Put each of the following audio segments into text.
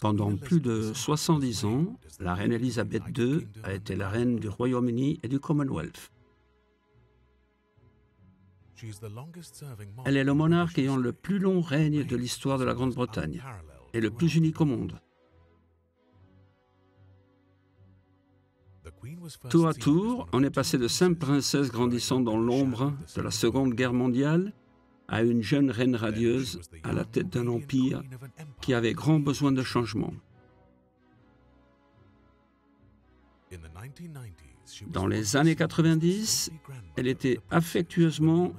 Pendant plus de 70 ans, la reine Elisabeth II a été la reine du Royaume-Uni et du Commonwealth. Elle est le monarque ayant le plus long règne de l'histoire de la Grande-Bretagne et le plus unique au monde. Tour à tour, on est passé de simple princesse grandissant dans l'ombre de la Seconde Guerre mondiale à une jeune reine radieuse à la tête d'un empire qui avait grand besoin de changement. Dans les années 90, elle était affectueusement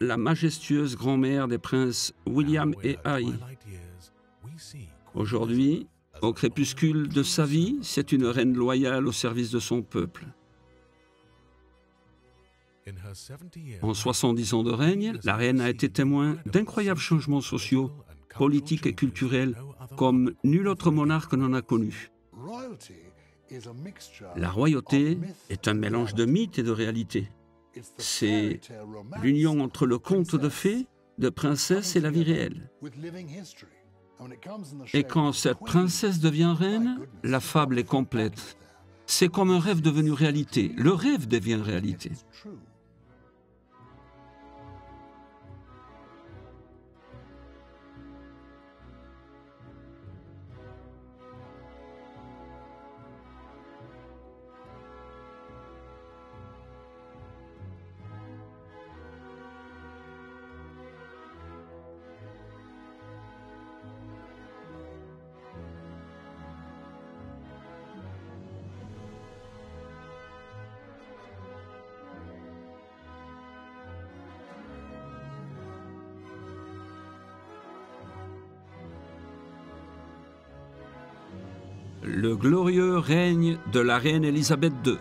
la majestueuse grand-mère des princes William et Harry. Aujourd'hui, au crépuscule de sa vie, c'est une reine loyale au service de son peuple. En 70 ans de règne, la reine a été témoin d'incroyables changements sociaux, politiques et culturels comme nul autre monarque n'en a connu. La royauté est un mélange de mythes et de réalité. C'est l'union entre le conte de fées, de princesse et la vie réelle. Et quand cette princesse devient reine, la fable est complète. C'est comme un rêve devenu réalité. Le rêve devient réalité. Glorieux règne de la reine Élisabeth II.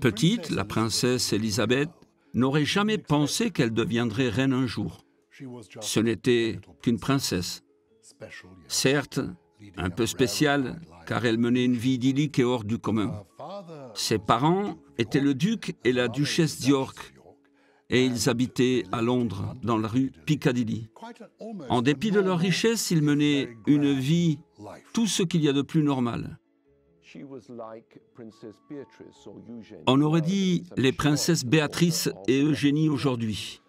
Petite, la princesse Élisabeth n'aurait jamais pensé qu'elle deviendrait reine un jour. Ce n'était qu'une princesse. Certes, un peu spéciale, car elle menait une vie idyllique et hors du commun. Ses parents étaient le duc et la duchesse d'York, et ils habitaient à Londres, dans la rue Piccadilly. En dépit de leur richesse, ils menaient une vie, tout ce qu'il y a de plus normal. On aurait dit les princesses Béatrice et Eugénie aujourd'hui.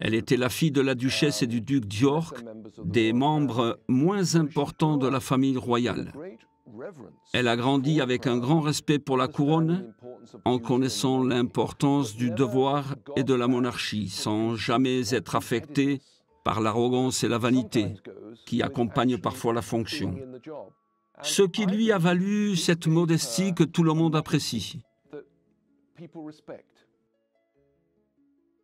Elle était la fille de la duchesse et du duc d'York, des membres moins importants de la famille royale. Elle a grandi avec un grand respect pour la couronne, en connaissant l'importance du devoir et de la monarchie, sans jamais être affectée par l'arrogance et la vanité qui accompagnent parfois la fonction. Ce qui lui a valu cette modestie que tout le monde apprécie.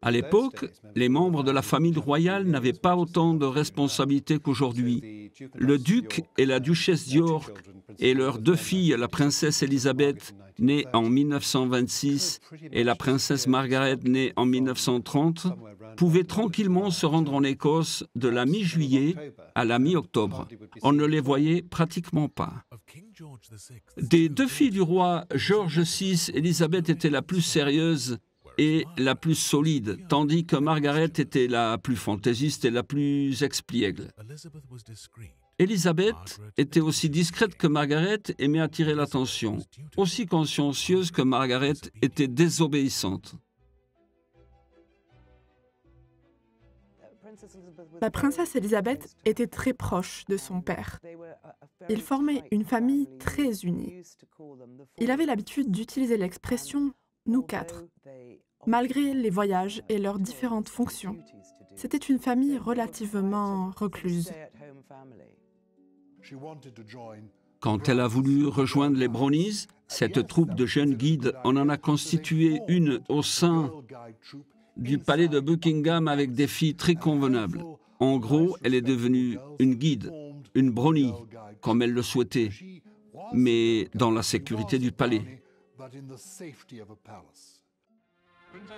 À l'époque, les membres de la famille royale n'avaient pas autant de responsabilités qu'aujourd'hui. Le duc et la duchesse d'York et leurs deux filles, la princesse Elisabeth, née en 1926, et la princesse Margaret, née en 1930, pouvaient tranquillement se rendre en Écosse de la mi-juillet à la mi-octobre. On ne les voyait pratiquement pas. Des deux filles du roi George VI, Elisabeth était la plus sérieuse et la plus solide, tandis que Margaret était la plus fantaisiste et la plus expliègle. Élisabeth était aussi discrète que Margaret et aimait attirer l'attention, aussi consciencieuse que Margaret était désobéissante. La princesse Élisabeth était très proche de son père. Il formait une famille très unie. Il avait l'habitude d'utiliser l'expression nous quatre. Malgré les voyages et leurs différentes fonctions, c'était une famille relativement recluse. Quand elle a voulu rejoindre les Brownies, cette troupe de jeunes guides, on en a constitué une au sein du palais de Buckingham avec des filles très convenables. En gros, elle est devenue une guide, une brownie, comme elle le souhaitait, mais dans la sécurité du palais.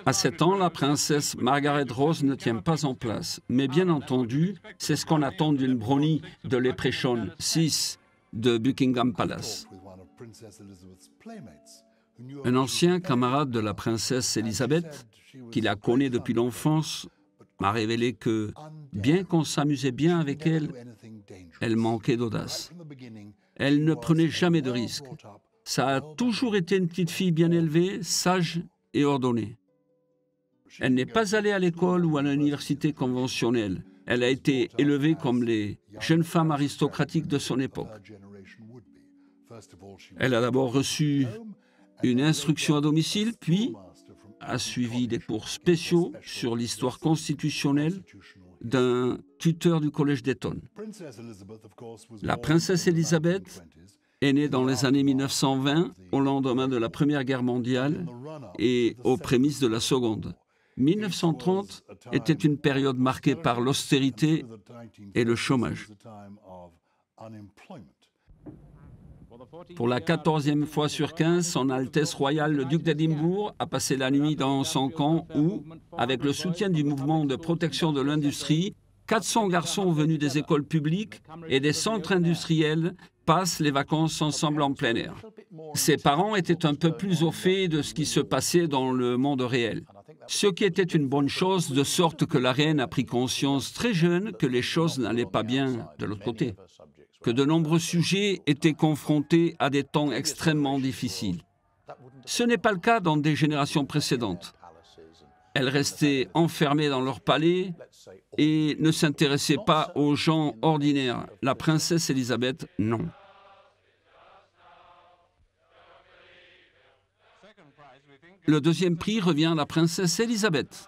À 7 ans, la princesse Margaret Rose ne tient pas en place. Mais bien entendu, c'est ce qu'on attend d'une brownie de Leprechaun 6 de Buckingham Palace. Un ancien camarade de la princesse Élisabeth, qui la connaît depuis l'enfance, m'a révélé que, bien qu'on s'amusait bien avec elle, elle manquait d'audace. Elle ne prenait jamais de risques. Ça a toujours été une petite fille bien élevée, sage et ordonnée. Elle n'est pas allée à l'école ou à l'université conventionnelle. Elle a été élevée comme les jeunes femmes aristocratiques de son époque. Elle a d'abord reçu une instruction à domicile, puis a suivi des cours spéciaux sur l'histoire constitutionnelle d'un tuteur du collège d'Eton. La princesse Élisabeth est née dans les années 1920, au lendemain de la Première Guerre mondiale et aux prémices de la Seconde. 1930 était une période marquée par l'austérité et le chômage. Pour la quatorzième fois sur quinze, Son Altesse royale le duc d'Édimbourg a passé la nuit dans son camp où, avec le soutien du mouvement de protection de l'industrie, 400 garçons venus des écoles publiques et des centres industriels passent les vacances ensemble en plein air. Ses parents étaient un peu plus au fait de ce qui se passait dans le monde réel. Ce qui était une bonne chose, de sorte que la reine a pris conscience très jeune que les choses n'allaient pas bien de l'autre côté que de nombreux sujets étaient confrontés à des temps extrêmement difficiles. Ce n'est pas le cas dans des générations précédentes. Elles restaient enfermées dans leur palais et ne s'intéressaient pas aux gens ordinaires. La princesse Élisabeth, non. Le deuxième prix revient à la princesse Élisabeth.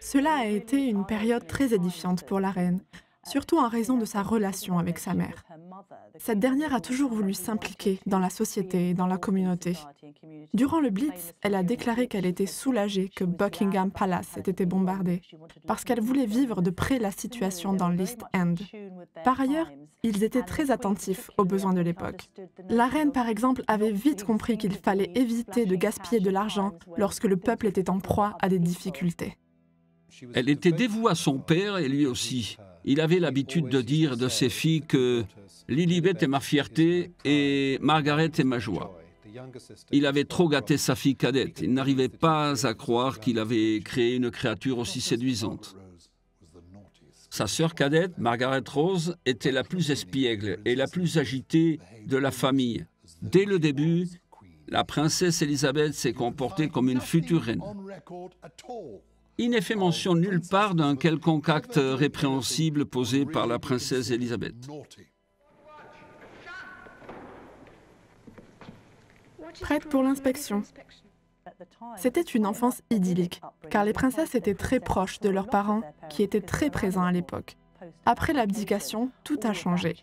Cela a été une période très édifiante pour la reine surtout en raison de sa relation avec sa mère. Cette dernière a toujours voulu s'impliquer dans la société et dans la communauté. Durant le Blitz, elle a déclaré qu'elle était soulagée que Buckingham Palace ait été bombardé, parce qu'elle voulait vivre de près la situation dans l'East End. Par ailleurs, ils étaient très attentifs aux besoins de l'époque. La reine, par exemple, avait vite compris qu'il fallait éviter de gaspiller de l'argent lorsque le peuple était en proie à des difficultés. Elle était dévouée à son père et lui aussi. Il avait l'habitude de dire de ses filles que Lilibet est ma fierté et Margaret est ma joie. Il avait trop gâté sa fille cadette. Il n'arrivait pas à croire qu'il avait créé une créature aussi séduisante. Sa sœur cadette, Margaret Rose, était la plus espiègle et la plus agitée de la famille. Dès le début, la princesse Elisabeth s'est comportée comme une future reine. Il n'est fait mention nulle part d'un quelconque acte répréhensible posé par la princesse Élisabeth. Prête pour l'inspection. C'était une enfance idyllique, car les princesses étaient très proches de leurs parents, qui étaient très présents à l'époque. Après l'abdication, tout a changé.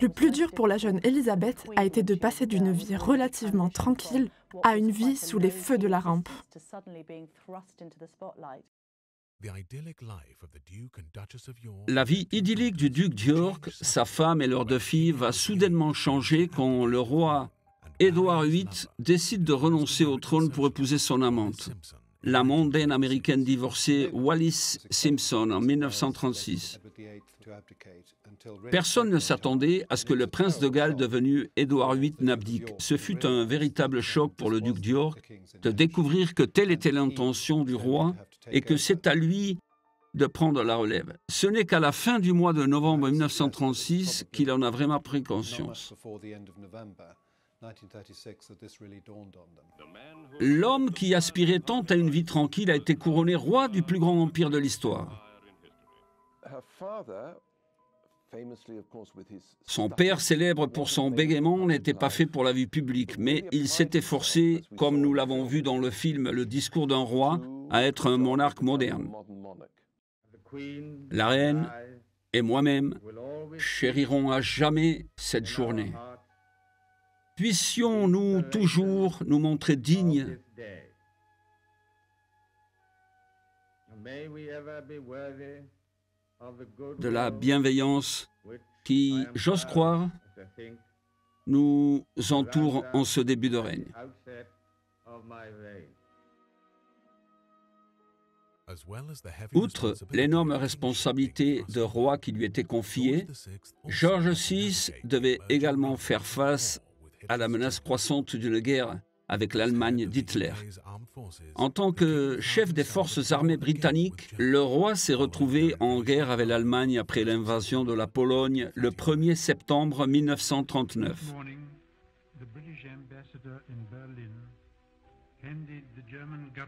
Le plus dur pour la jeune Élisabeth a été de passer d'une vie relativement tranquille à une vie sous les feux de la rampe. La vie idyllique du duc d'York, sa femme et leurs deux filles va soudainement changer quand le roi Édouard VIII décide de renoncer au trône pour épouser son amante, la mondaine américaine divorcée Wallis Simpson en 1936. Personne ne s'attendait à ce que le prince de Galles devenu Édouard VIII n'abdique. Ce fut un véritable choc pour le duc d'York de découvrir que telle était l'intention du roi et que c'est à lui de prendre la relève. Ce n'est qu'à la fin du mois de novembre 1936 qu'il en a vraiment pris conscience. L'homme qui aspirait tant à une vie tranquille a été couronné roi du plus grand empire de l'histoire. Son père, célèbre pour son bégaiement, n'était pas fait pour la vie publique, mais il s'était forcé, comme nous l'avons vu dans le film Le discours d'un roi, à être un monarque moderne. La reine et moi-même chérirons à jamais cette journée. Puissions-nous toujours nous montrer dignes de la bienveillance qui, j'ose croire, nous entoure en ce début de règne. Outre l'énorme responsabilité de roi qui lui était confiée, George VI devait également faire face à la menace croissante d'une guerre avec l'Allemagne d'Hitler. En tant que chef des forces armées britanniques, le roi s'est retrouvé en guerre avec l'Allemagne après l'invasion de la Pologne le 1er septembre 1939.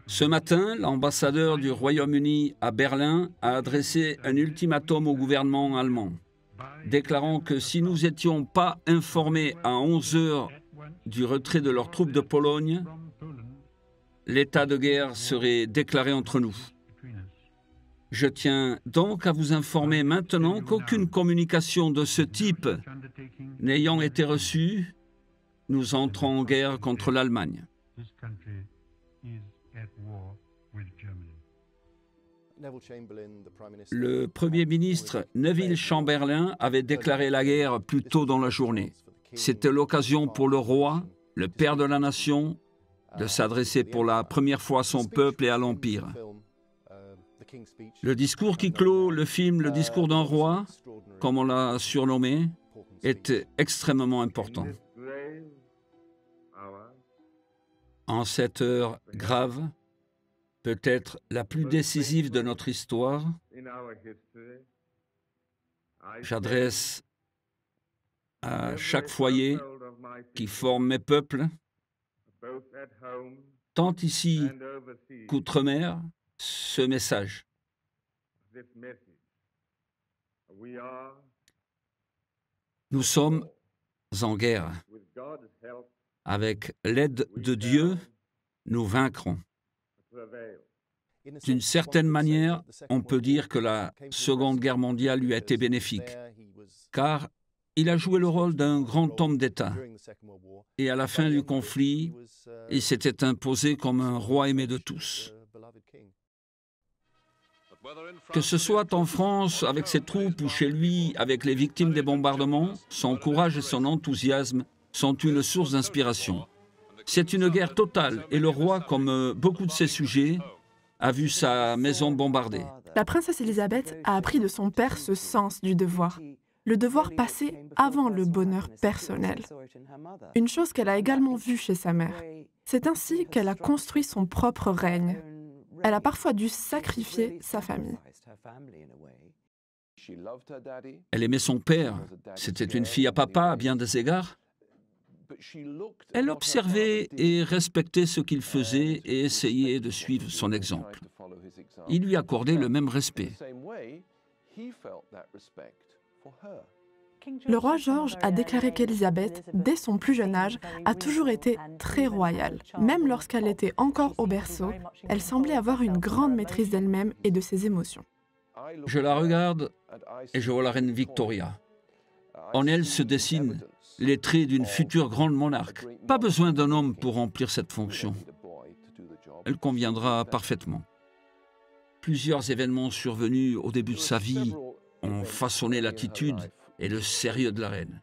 Ce matin, l'ambassadeur du Royaume-Uni à Berlin a adressé un ultimatum au gouvernement allemand, déclarant que si nous n'étions pas informés à 11 heures du retrait de leurs troupes de Pologne, l'état de guerre serait déclaré entre nous. Je tiens donc à vous informer maintenant qu'aucune communication de ce type n'ayant été reçue, nous entrons en guerre contre l'Allemagne. Le Premier ministre Neville Chamberlain avait déclaré la guerre plus tôt dans la journée. C'était l'occasion pour le roi, le père de la nation, de s'adresser pour la première fois à son peuple et à l'Empire. Le discours qui clôt le film Le discours d'un roi, comme on l'a surnommé, est extrêmement important. En cette heure grave, peut-être la plus décisive de notre histoire, j'adresse à chaque foyer qui forme mes peuples, tant ici qu'outre-mer, ce message. Nous sommes en guerre. Avec l'aide de Dieu, nous vaincrons. D'une certaine manière, on peut dire que la Seconde Guerre mondiale lui a été bénéfique, car il a joué le rôle d'un grand homme d'État. Et à la fin du conflit, il s'était imposé comme un roi aimé de tous. Que ce soit en France avec ses troupes ou chez lui avec les victimes des bombardements, son courage et son enthousiasme sont une source d'inspiration. C'est une guerre totale et le roi, comme beaucoup de ses sujets, a vu sa maison bombardée. La princesse Elisabeth a appris de son père ce sens du devoir le devoir passé avant le bonheur personnel. Une chose qu'elle a également vue chez sa mère. C'est ainsi qu'elle a construit son propre règne. Elle a parfois dû sacrifier sa famille. Elle aimait son père. C'était une fille à papa à bien des égards. Elle observait et respectait ce qu'il faisait et essayait de suivre son exemple. Il lui accordait le même respect. Le roi George a déclaré qu'Élisabeth, dès son plus jeune âge, a toujours été très royale. Même lorsqu'elle était encore au berceau, elle semblait avoir une grande maîtrise d'elle-même et de ses émotions. Je la regarde et je vois la reine Victoria. En elle se dessinent les traits d'une future grande monarque. Pas besoin d'un homme pour remplir cette fonction. Elle conviendra parfaitement. Plusieurs événements survenus au début de sa vie ont façonné l'attitude et le sérieux de la reine.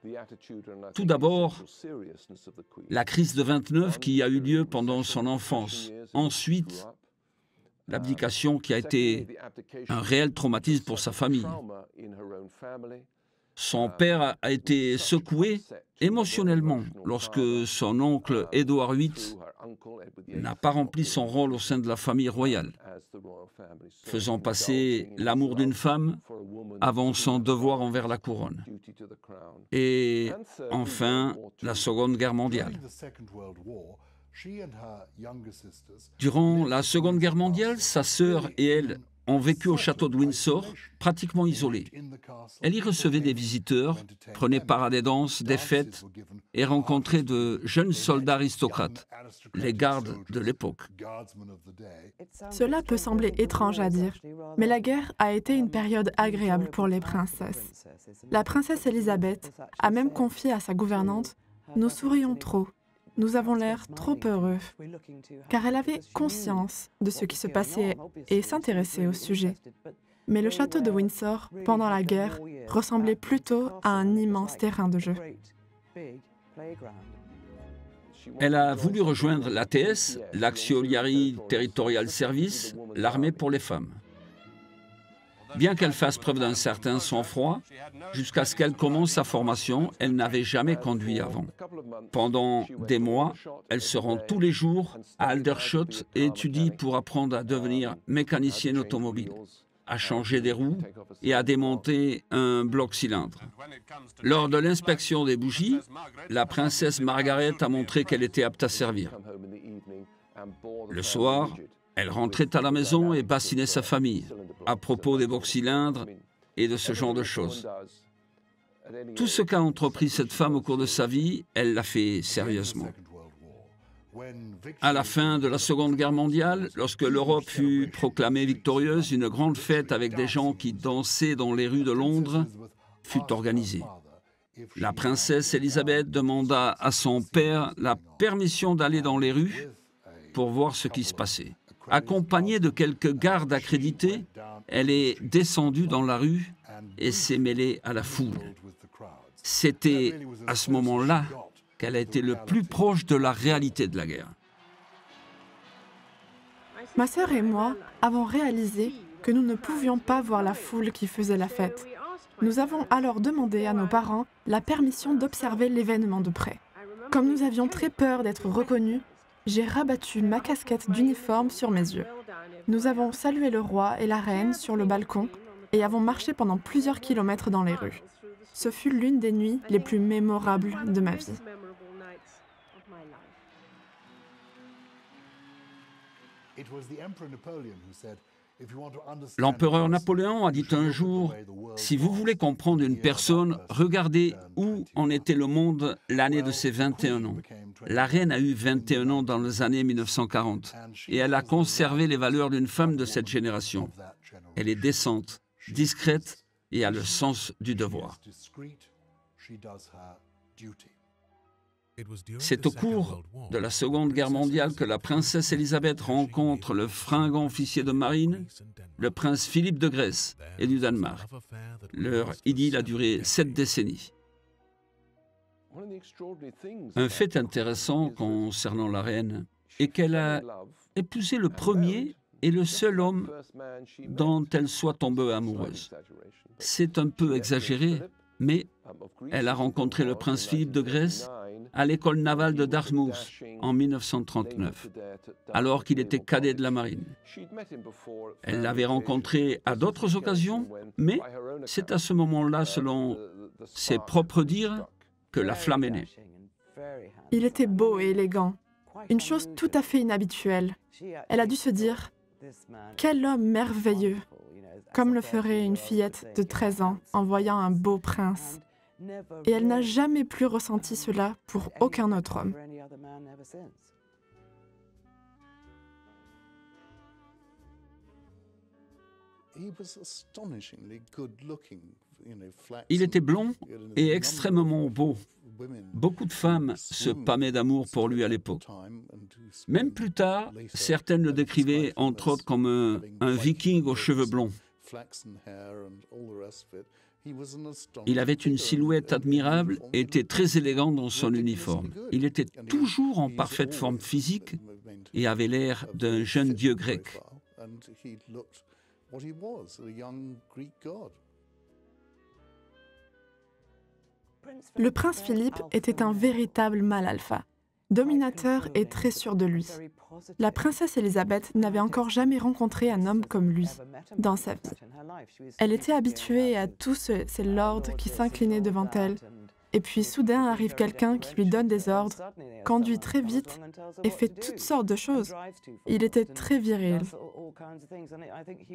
Tout d'abord, la crise de 29 qui a eu lieu pendant son enfance. Ensuite, l'abdication qui a été un réel traumatisme pour sa famille. Son père a été secoué émotionnellement lorsque son oncle Édouard VIII n'a pas rempli son rôle au sein de la famille royale, faisant passer l'amour d'une femme avant son devoir envers la couronne. Et enfin, la Seconde Guerre mondiale. Durant la Seconde Guerre mondiale, sa sœur et elle ont vécu au château de Windsor, pratiquement isolés. Elle y recevait des visiteurs, prenait part à des danses, des fêtes et rencontrait de jeunes soldats aristocrates, les gardes de l'époque. Cela peut sembler étrange à dire, mais la guerre a été une période agréable pour les princesses. La princesse Elisabeth a même confié à sa gouvernante Nous sourions trop nous avons l'air trop heureux, car elle avait conscience de ce qui se passait et s'intéressait au sujet. Mais le château de Windsor, pendant la guerre, ressemblait plutôt à un immense terrain de jeu. Elle a voulu rejoindre l'ATS, l'Axioliary Territorial Service, l'armée pour les femmes. Bien qu'elle fasse preuve d'un certain sang-froid, jusqu'à ce qu'elle commence sa formation, elle n'avait jamais conduit avant. Pendant des mois, elle se rend tous les jours à Aldershot et étudie pour apprendre à devenir mécanicienne automobile, à changer des roues et à démonter un bloc cylindre. Lors de l'inspection des bougies, la princesse Margaret a montré qu'elle était apte à servir. Le soir, elle rentrait à la maison et bassinait sa famille à propos des cylindres et de ce genre de choses. Tout ce qu'a entrepris cette femme au cours de sa vie, elle l'a fait sérieusement. À la fin de la Seconde Guerre mondiale, lorsque l'Europe fut proclamée victorieuse, une grande fête avec des gens qui dansaient dans les rues de Londres fut organisée. La princesse Élisabeth demanda à son père la permission d'aller dans les rues pour voir ce qui se passait. Accompagnée de quelques gardes accrédités, elle est descendue dans la rue et s'est mêlée à la foule. C'était à ce moment-là qu'elle a été le plus proche de la réalité de la guerre. Ma sœur et moi avons réalisé que nous ne pouvions pas voir la foule qui faisait la fête. Nous avons alors demandé à nos parents la permission d'observer l'événement de près. Comme nous avions très peur d'être reconnus, j'ai rabattu ma casquette d'uniforme sur mes yeux. Nous avons salué le roi et la reine sur le balcon et avons marché pendant plusieurs kilomètres dans les rues. Ce fut l'une des nuits les plus mémorables de ma vie. L'empereur Napoléon a dit un jour, si vous voulez comprendre une personne, regardez où en était le monde l'année de ses 21 ans. La reine a eu 21 ans dans les années 1940 et elle a conservé les valeurs d'une femme de cette génération. Elle est décente, discrète et a le sens du devoir. C'est au cours de la Seconde Guerre mondiale que la princesse Élisabeth rencontre le fringant officier de marine, le prince Philippe de Grèce et du Danemark. Leur idylle a duré sept décennies. Un fait intéressant concernant la reine est qu'elle a épousé le premier et le seul homme dont elle soit tombée amoureuse. C'est un peu exagéré, mais elle a rencontré le prince Philippe de Grèce à l'école navale de Dartmouth en 1939, alors qu'il était cadet de la marine. Elle l'avait rencontré à d'autres occasions, mais c'est à ce moment-là, selon ses propres dires, que la flamme est née. Il était beau et élégant, une chose tout à fait inhabituelle. Elle a dû se dire, quel homme merveilleux, comme le ferait une fillette de 13 ans en voyant un beau prince et elle n'a jamais plus ressenti cela pour aucun autre homme. Il était blond et extrêmement beau. Beaucoup de femmes se pâmaient d'amour pour lui à l'époque. Même plus tard, certaines le décrivaient entre autres comme un, un viking aux cheveux blonds. Il avait une silhouette admirable et était très élégant dans son uniforme. Il était toujours en parfaite forme physique et avait l'air d'un jeune dieu grec. Le prince Philippe était un véritable mal alpha dominateur et très sûr de lui. La princesse Elisabeth n'avait encore jamais rencontré un homme comme lui dans sa vie. Elle était habituée à tous ces lords qui s'inclinaient devant elle. Et puis soudain arrive quelqu'un qui lui donne des ordres, conduit très vite et fait toutes sortes de choses. Il était très viril.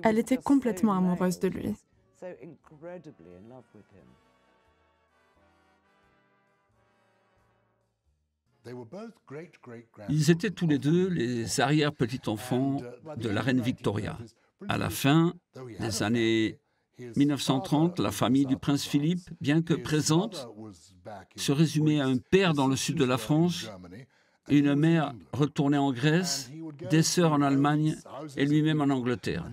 Elle était complètement amoureuse de lui. Ils étaient tous les deux les arrière-petits-enfants uh, de la reine Victoria. À la fin des années 1930, la famille du prince Philippe, bien que présente, se résumait à un père dans le sud de la France, une mère retournée en Grèce, des sœurs en Allemagne et lui-même en Angleterre.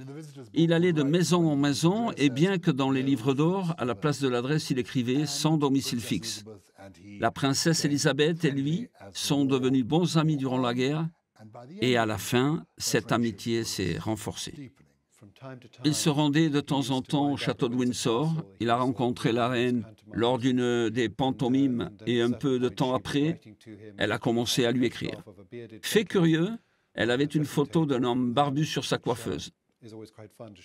Il allait de maison en maison et bien que dans les livres d'or, à la place de l'adresse, il écrivait sans domicile fixe. La princesse Élisabeth et lui sont devenus bons amis durant la guerre et à la fin, cette amitié s'est renforcée. Il se rendait de temps en temps au château de Windsor. Il a rencontré la reine lors d'une des pantomimes et un peu de temps après, elle a commencé à lui écrire. Fait curieux, elle avait une photo d'un homme barbu sur sa coiffeuse.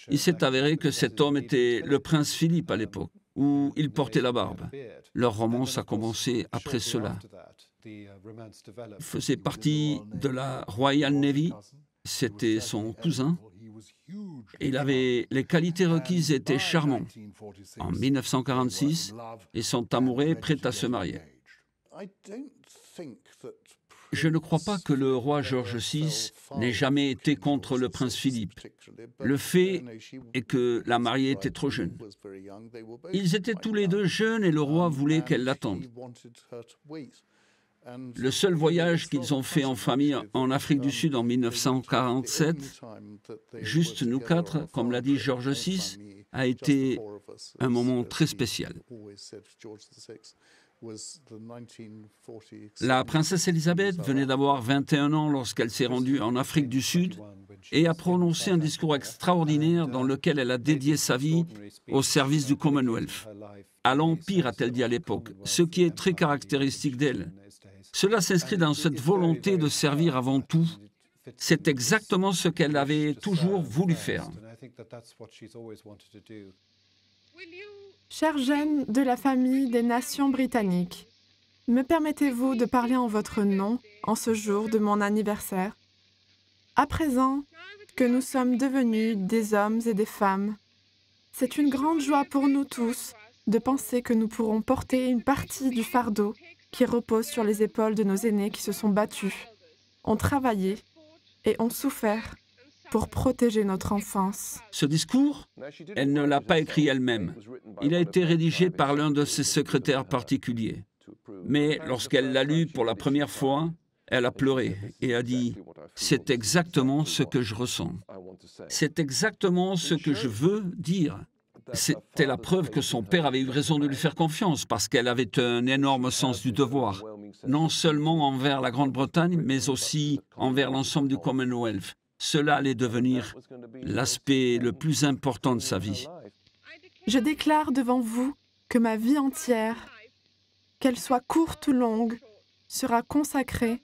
Il s'est avéré que cet homme était le prince Philippe à l'époque, où il portait la barbe. Leur romance a commencé après cela. Il faisait partie de la Royal Navy, c'était son cousin. Il avait les qualités requises étaient charmants. En 1946, ils sont amoureux, prêts à se marier. Je ne crois pas que le roi George VI n'ait jamais été contre le prince Philippe. Le fait est que la mariée était trop jeune. Ils étaient tous les deux jeunes et le roi voulait qu'elle l'attende. Le seul voyage qu'ils ont fait en famille en Afrique du Sud en 1947, juste nous quatre, comme l'a dit George VI, a été un moment très spécial. La princesse Elisabeth venait d'avoir 21 ans lorsqu'elle s'est rendue en Afrique du Sud et a prononcé un discours extraordinaire dans lequel elle a dédié sa vie au service du Commonwealth, à l'Empire, a-t-elle dit à l'époque, ce qui est très caractéristique d'elle. Cela s'inscrit dans cette volonté de servir avant tout. C'est exactement ce qu'elle avait toujours voulu faire. Chers jeunes de la famille des nations britanniques, me permettez-vous de parler en votre nom en ce jour de mon anniversaire? À présent que nous sommes devenus des hommes et des femmes, c'est une grande joie pour nous tous de penser que nous pourrons porter une partie du fardeau qui repose sur les épaules de nos aînés qui se sont battus, ont travaillé et ont souffert pour protéger notre enfance. Ce discours, elle ne l'a pas écrit elle-même. Il a été rédigé par l'un de ses secrétaires particuliers. Mais lorsqu'elle l'a lu pour la première fois, elle a pleuré et a dit, c'est exactement ce que je ressens. C'est exactement ce que je veux dire. C'était la preuve que son père avait eu raison de lui faire confiance parce qu'elle avait un énorme sens du devoir, non seulement envers la Grande-Bretagne, mais aussi envers l'ensemble du Commonwealth. Cela allait devenir l'aspect le plus important de sa vie. Je déclare devant vous que ma vie entière, qu'elle soit courte ou longue, sera consacrée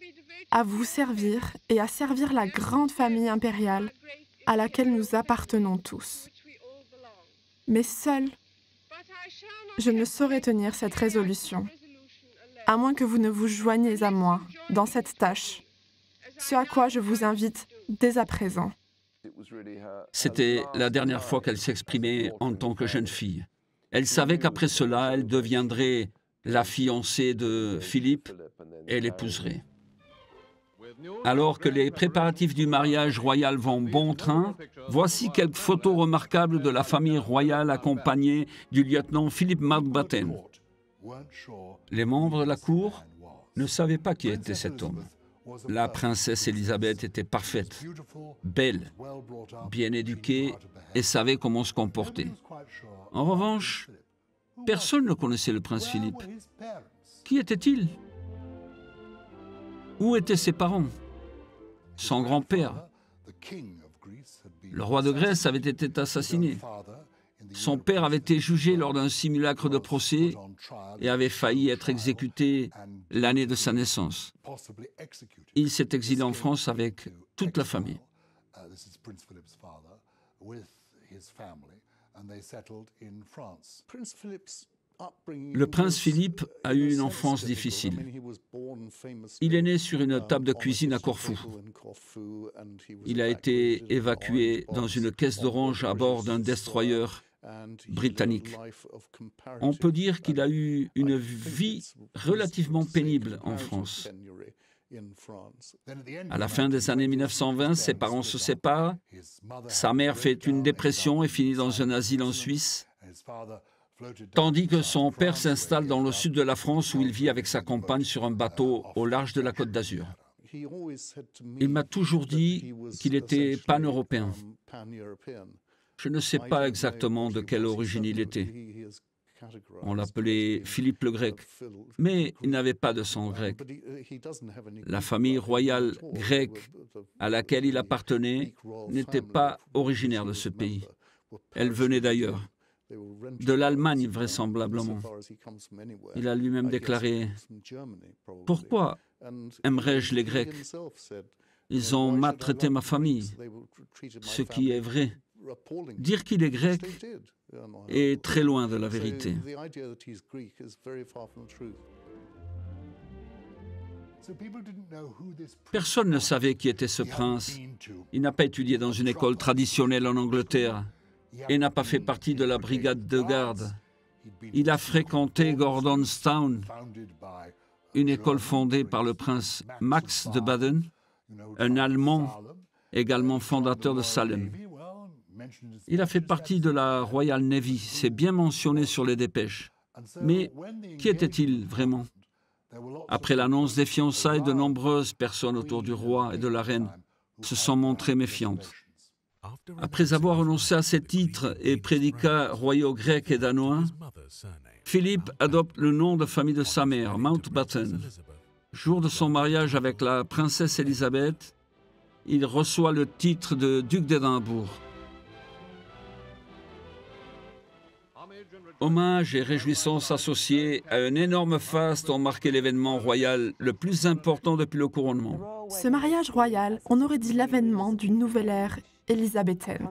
à vous servir et à servir la grande famille impériale à laquelle nous appartenons tous. Mais seul, je ne saurais tenir cette résolution, à moins que vous ne vous joigniez à moi dans cette tâche, ce à quoi je vous invite dès à présent. C'était la dernière fois qu'elle s'exprimait en tant que jeune fille. Elle savait qu'après cela, elle deviendrait la fiancée de Philippe et l'épouserait. Alors que les préparatifs du mariage royal vont bon train, voici quelques photos remarquables de la famille royale accompagnée du lieutenant Philippe Mountbatten. Les membres de la cour ne savaient pas qui était cet homme. La princesse Élisabeth était parfaite, belle, bien éduquée et savait comment se comporter. En revanche, personne ne connaissait le prince Philippe. Qui était-il? Où étaient ses parents? Son grand-père Le roi de Grèce avait été assassiné. Son père avait été jugé lors d'un simulacre de procès et avait failli être exécuté l'année de sa naissance. Il s'est exilé en France avec toute la famille. Le prince Philippe a eu une enfance difficile. Il est né sur une table de cuisine à Corfou. Il a été évacué dans une caisse d'orange à bord d'un destroyer britannique. On peut dire qu'il a eu une vie relativement pénible en France. À la fin des années 1920, ses parents se séparent. Sa mère fait une dépression et finit dans un asile en Suisse tandis que son père s'installe dans le sud de la France où il vit avec sa compagne sur un bateau au large de la côte d'Azur. Il m'a toujours dit qu'il était pan-européen. Je ne sais pas exactement de quelle origine il était. On l'appelait Philippe le Grec, mais il n'avait pas de sang grec. La famille royale grecque à laquelle il appartenait n'était pas originaire de ce pays. Elle venait d'ailleurs, de l'Allemagne vraisemblablement. Il a lui-même déclaré, Pourquoi aimerais-je les Grecs? Ils ont maltraité ma famille, ce qui est vrai. Dire qu'il est grec est très loin de la vérité. Personne ne savait qui était ce prince. Il n'a pas étudié dans une école traditionnelle en Angleterre et n'a pas fait partie de la brigade de garde. Il a fréquenté Gordonstown, une école fondée par le prince Max de Baden, un Allemand également fondateur de Salem. Il a fait partie de la Royal Navy, c'est bien mentionné sur les dépêches. Mais qui était-il vraiment? Après l'annonce des fiançailles, de nombreuses personnes autour du roi et de la reine se sont montrées méfiantes. Après avoir renoncé à ses titres et prédicats royaux grecs et danois, Philippe adopte le nom de famille de sa mère, Mountbatten. Jour de son mariage avec la princesse Élisabeth, il reçoit le titre de duc d'Édimbourg. Hommage et réjouissances associés à un énorme faste ont marqué l'événement royal le plus important depuis le couronnement. Ce mariage royal, on aurait dit l'avènement d'une nouvelle ère élisabéthaine.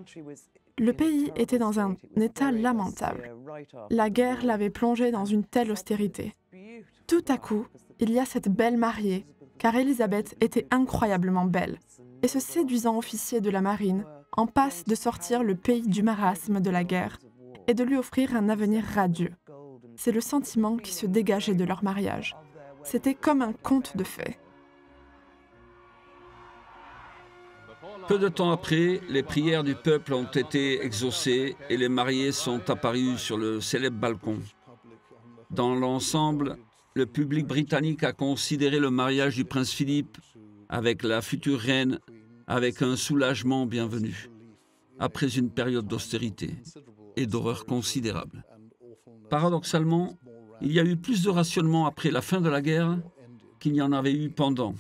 Le pays était dans un état lamentable. La guerre l'avait plongé dans une telle austérité. Tout à coup, il y a cette belle mariée, car Élisabeth était incroyablement belle, et ce séduisant officier de la marine en passe de sortir le pays du marasme de la guerre et de lui offrir un avenir radieux. C'est le sentiment qui se dégageait de leur mariage. C'était comme un conte de fées. Peu de temps après, les prières du peuple ont été exaucées et les mariés sont apparus sur le célèbre balcon. Dans l'ensemble, le public britannique a considéré le mariage du prince Philippe avec la future reine avec un soulagement bienvenu, après une période d'austérité et d'horreur considérable. Paradoxalement, il y a eu plus de rationnement après la fin de la guerre qu'il n'y en avait eu pendant.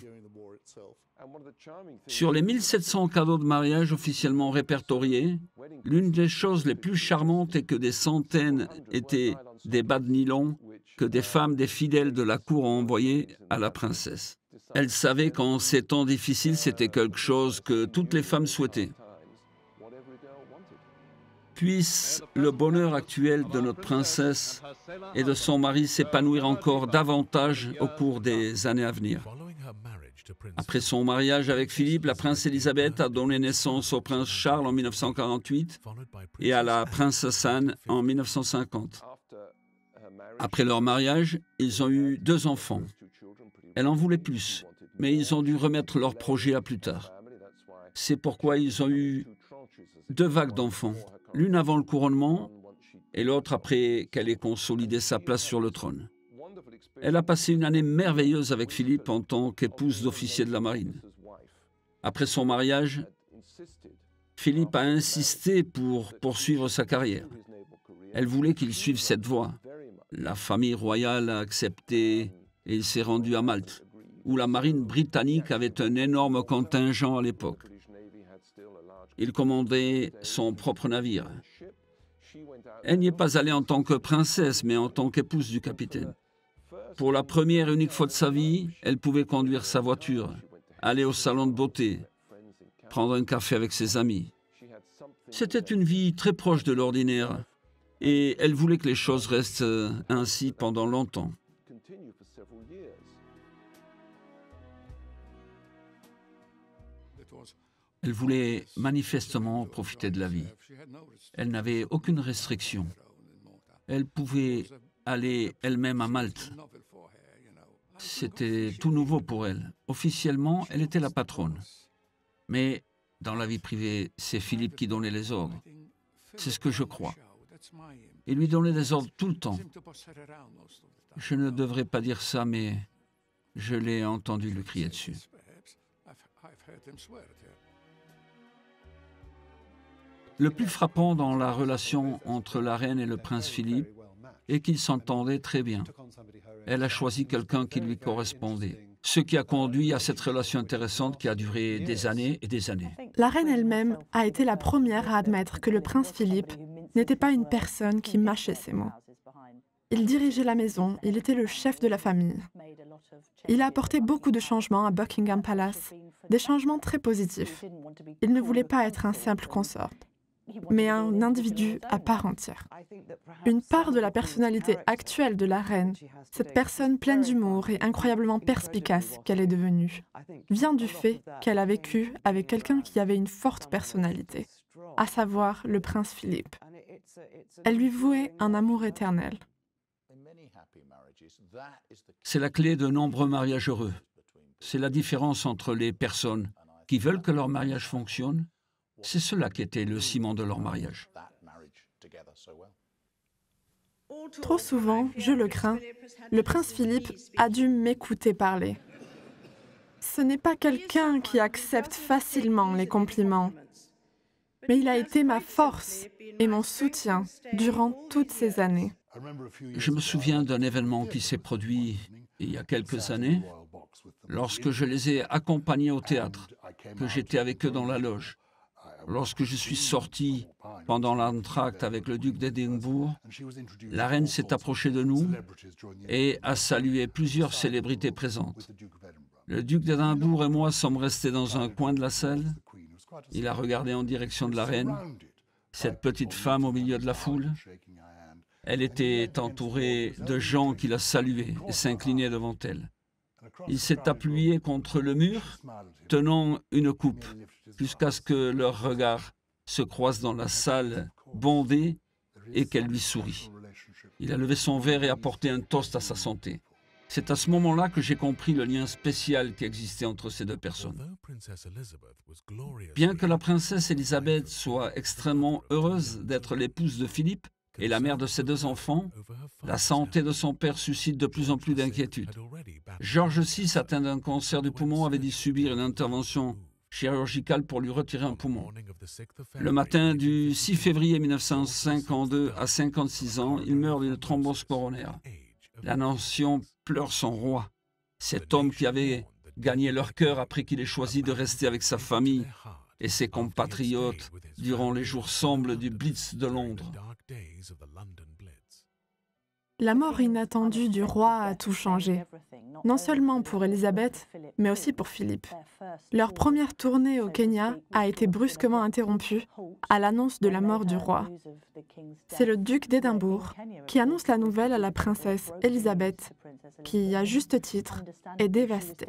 Sur les 1700 cadeaux de mariage officiellement répertoriés, l'une des choses les plus charmantes est que des centaines étaient des bas de nylon que des femmes des fidèles de la cour ont envoyés à la princesse. Elle savait qu'en ces temps difficiles, c'était quelque chose que toutes les femmes souhaitaient. Puisse le bonheur actuel de notre princesse et de son mari s'épanouir encore davantage au cours des années à venir. Après son mariage avec Philippe, la princesse Élisabeth a donné naissance au prince Charles en 1948 et à la princesse Anne en 1950. Après leur mariage, ils ont eu deux enfants. Elle en voulait plus, mais ils ont dû remettre leur projet à plus tard. C'est pourquoi ils ont eu deux vagues d'enfants l'une avant le couronnement et l'autre après qu'elle ait consolidé sa place sur le trône. Elle a passé une année merveilleuse avec Philippe en tant qu'épouse d'officier de la marine. Après son mariage, Philippe a insisté pour poursuivre sa carrière. Elle voulait qu'il suive cette voie. La famille royale a accepté et il s'est rendu à Malte, où la marine britannique avait un énorme contingent à l'époque. Il commandait son propre navire. Elle n'y est pas allée en tant que princesse, mais en tant qu'épouse du capitaine. Pour la première et unique fois de sa vie, elle pouvait conduire sa voiture, aller au salon de beauté, prendre un café avec ses amis. C'était une vie très proche de l'ordinaire et elle voulait que les choses restent ainsi pendant longtemps. Elle voulait manifestement profiter de la vie. Elle n'avait aucune restriction. Elle pouvait aller elle-même à Malte. C'était tout nouveau pour elle. Officiellement, elle était la patronne. Mais dans la vie privée, c'est Philippe qui donnait les ordres. C'est ce que je crois. Il lui donnait des ordres tout le temps. Je ne devrais pas dire ça, mais je l'ai entendu lui crier dessus. Le plus frappant dans la relation entre la reine et le prince Philippe, et qu'ils s'entendaient très bien. Elle a choisi quelqu'un qui lui correspondait, ce qui a conduit à cette relation intéressante qui a duré des années et des années. La reine elle-même a été la première à admettre que le prince Philippe n'était pas une personne qui mâchait ses mots. Il dirigeait la maison, il était le chef de la famille. Il a apporté beaucoup de changements à Buckingham Palace, des changements très positifs. Il ne voulait pas être un simple consort mais un individu à part entière. Une part de la personnalité actuelle de la reine, cette personne pleine d'humour et incroyablement perspicace qu'elle est devenue, vient du fait qu'elle a vécu avec quelqu'un qui avait une forte personnalité, à savoir le prince Philippe. Elle lui vouait un amour éternel. C'est la clé de nombreux mariages heureux. C'est la différence entre les personnes qui veulent que leur mariage fonctionne c'est cela qui était le ciment de leur mariage. Trop souvent, je le crains, le prince Philippe a dû m'écouter parler. Ce n'est pas quelqu'un qui accepte facilement les compliments, mais il a été ma force et mon soutien durant toutes ces années. Je me souviens d'un événement qui s'est produit il y a quelques années, lorsque je les ai accompagnés au théâtre, que j'étais avec eux dans la loge. Lorsque je suis sorti pendant l'entracte avec le duc d'Édimbourg, la reine s'est approchée de nous et a salué plusieurs célébrités présentes. Le duc d'Édimbourg et moi sommes restés dans un coin de la salle. Il a regardé en direction de la reine, cette petite femme au milieu de la foule. Elle était entourée de gens qui la saluaient et s'inclinaient devant elle. Il s'est appuyé contre le mur, tenant une coupe, jusqu'à ce que leurs regards se croisent dans la salle bondée et qu'elle lui sourit. Il a levé son verre et apporté un toast à sa santé. C'est à ce moment-là que j'ai compris le lien spécial qui existait entre ces deux personnes. Bien que la princesse Élisabeth soit extrêmement heureuse d'être l'épouse de Philippe, et la mère de ses deux enfants, la santé de son père suscite de plus en plus d'inquiétudes. George VI, atteint d'un cancer du poumon, avait dû subir une intervention chirurgicale pour lui retirer un poumon. Le matin du 6 février 1952, à 56 ans, il meurt d'une thrombose coronaire. La nation pleure son roi, cet homme qui avait gagné leur cœur après qu'il ait choisi de rester avec sa famille et ses compatriotes durant les jours sombres du Blitz de Londres. La mort inattendue du roi a tout changé, non seulement pour Élisabeth, mais aussi pour Philippe. Leur première tournée au Kenya a été brusquement interrompue à l'annonce de la mort du roi. C'est le duc d'Édimbourg qui annonce la nouvelle à la princesse Élisabeth, qui, à juste titre, est dévastée.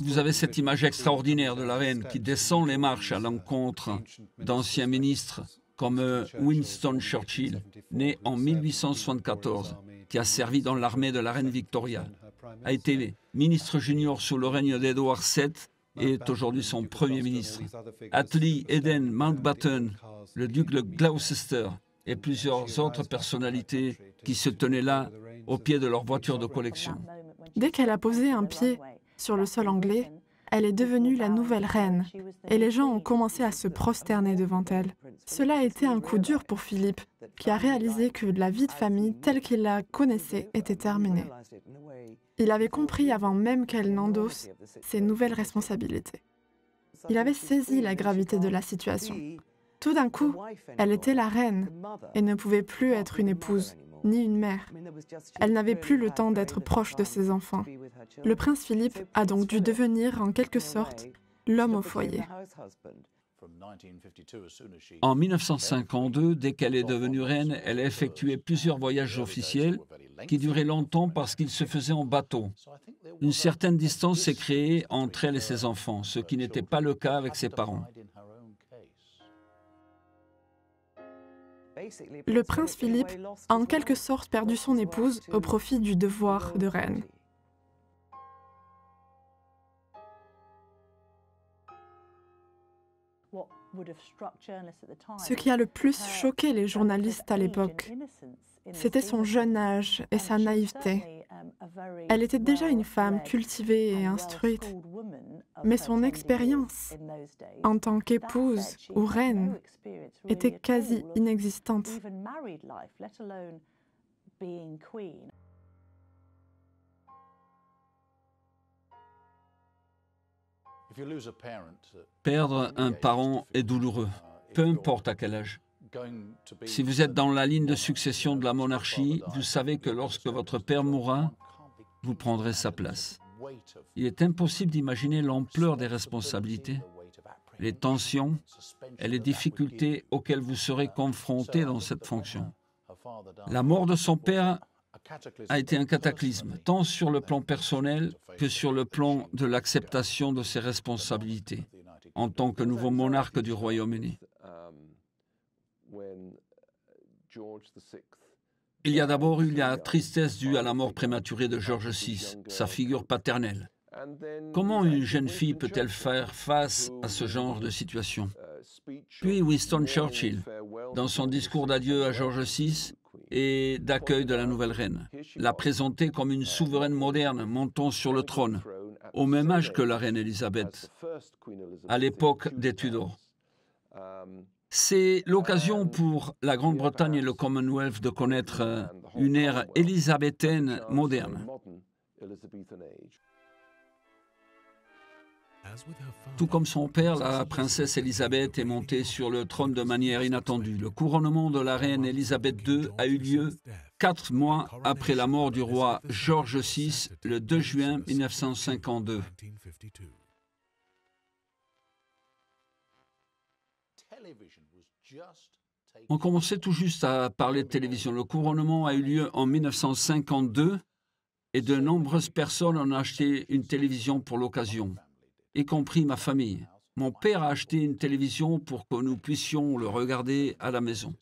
Vous avez cette image extraordinaire de la reine qui descend les marches à l'encontre d'anciens ministres comme Winston Churchill, né en 1874, qui a servi dans l'armée de la reine Victoria, a été ministre junior sous le règne d'Edward VII et est aujourd'hui son premier ministre. Attlee Eden Mountbatten, le duc de Gloucester et plusieurs autres personnalités qui se tenaient là au pied de leur voiture de collection. Dès qu'elle a posé un pied sur le sol anglais, elle est devenue la nouvelle reine et les gens ont commencé à se prosterner devant elle. Cela a été un coup dur pour Philippe, qui a réalisé que la vie de famille telle qu'il la connaissait était terminée. Il avait compris avant même qu'elle n'endosse ses nouvelles responsabilités. Il avait saisi la gravité de la situation. Tout d'un coup, elle était la reine et ne pouvait plus être une épouse ni une mère. Elle n'avait plus le temps d'être proche de ses enfants. Le prince Philippe a donc dû devenir en quelque sorte l'homme au foyer. En 1952, dès qu'elle est devenue reine, elle a effectué plusieurs voyages officiels qui duraient longtemps parce qu'ils se faisaient en bateau. Une certaine distance s'est créée entre elle et ses enfants, ce qui n'était pas le cas avec ses parents. Le prince Philippe a en quelque sorte perdu son épouse au profit du devoir de reine. Ce qui a le plus choqué les journalistes à l'époque, c'était son jeune âge et sa naïveté. Elle était déjà une femme cultivée et instruite, Mais son expérience en tant qu'épouse ou reine était quasi inexistante. Perdre un parent est douloureux, peu importe à quel âge. Si vous êtes dans la ligne de succession de la monarchie, vous savez que lorsque votre père mourra, vous prendrez sa place. Il est impossible d'imaginer l'ampleur des responsabilités, les tensions et les difficultés auxquelles vous serez confronté dans cette fonction. La mort de son père a été un cataclysme, tant sur le plan personnel que sur le plan de l'acceptation de ses responsabilités en tant que nouveau monarque du Royaume-Uni. Il y a d'abord eu la tristesse due à la mort prématurée de George VI, sa figure paternelle. Comment une jeune fille peut-elle faire face à ce genre de situation? Puis Winston Churchill, dans son discours d'adieu à George VI et d'accueil de la nouvelle reine, l'a présentée comme une souveraine moderne montant sur le trône, au même âge que la reine Elisabeth, à l'époque des Tudors. C'est l'occasion pour la Grande-Bretagne et le Commonwealth de connaître une ère élisabéthaine moderne. Tout comme son père, la princesse Élisabeth est montée sur le trône de manière inattendue. Le couronnement de la reine Élisabeth II a eu lieu quatre mois après la mort du roi George VI, le 2 juin 1952. On commençait tout juste à parler de télévision. Le couronnement a eu lieu en 1952 et de nombreuses personnes ont acheté une télévision pour l'occasion, y compris ma famille. Mon père a acheté une télévision pour que nous puissions le regarder à la maison.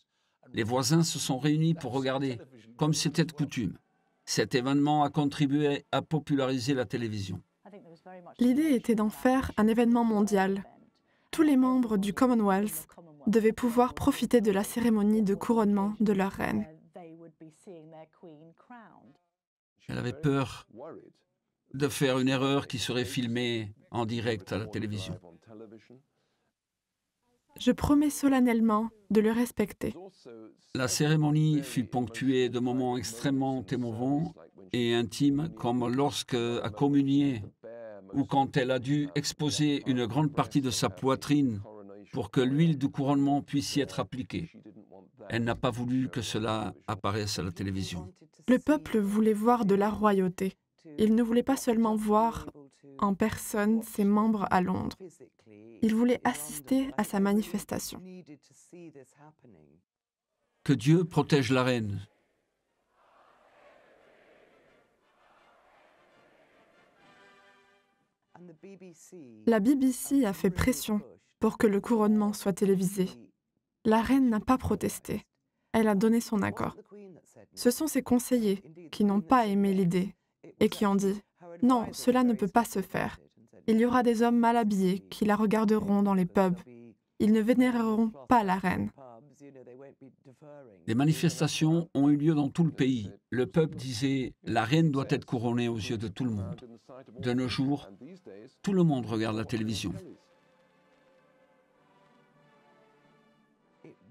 Les voisins se sont réunis pour regarder, comme c'était de coutume. Cet événement a contribué à populariser la télévision. L'idée était d'en faire un événement mondial. Tous les membres du Commonwealth devaient pouvoir profiter de la cérémonie de couronnement de leur reine. Elle avait peur de faire une erreur qui serait filmée en direct à la télévision. Je promets solennellement de le respecter. La cérémonie fut ponctuée de moments extrêmement émouvants et intimes, comme lorsque, à communier, ou quand elle a dû exposer une grande partie de sa poitrine pour que l'huile du couronnement puisse y être appliquée. Elle n'a pas voulu que cela apparaisse à la télévision. Le peuple voulait voir de la royauté. Il ne voulait pas seulement voir en personne ses membres à Londres. Il voulait assister à sa manifestation. Que Dieu protège la reine. La BBC a fait pression pour que le couronnement soit télévisé. La reine n'a pas protesté. Elle a donné son accord. Ce sont ses conseillers qui n'ont pas aimé l'idée et qui ont dit ⁇ Non, cela ne peut pas se faire. Il y aura des hommes mal habillés qui la regarderont dans les pubs. Ils ne vénéreront pas la reine. Des manifestations ont eu lieu dans tout le pays. Le peuple disait ⁇ La reine doit être couronnée aux yeux de tout le monde ⁇ De nos jours, tout le monde regarde la télévision.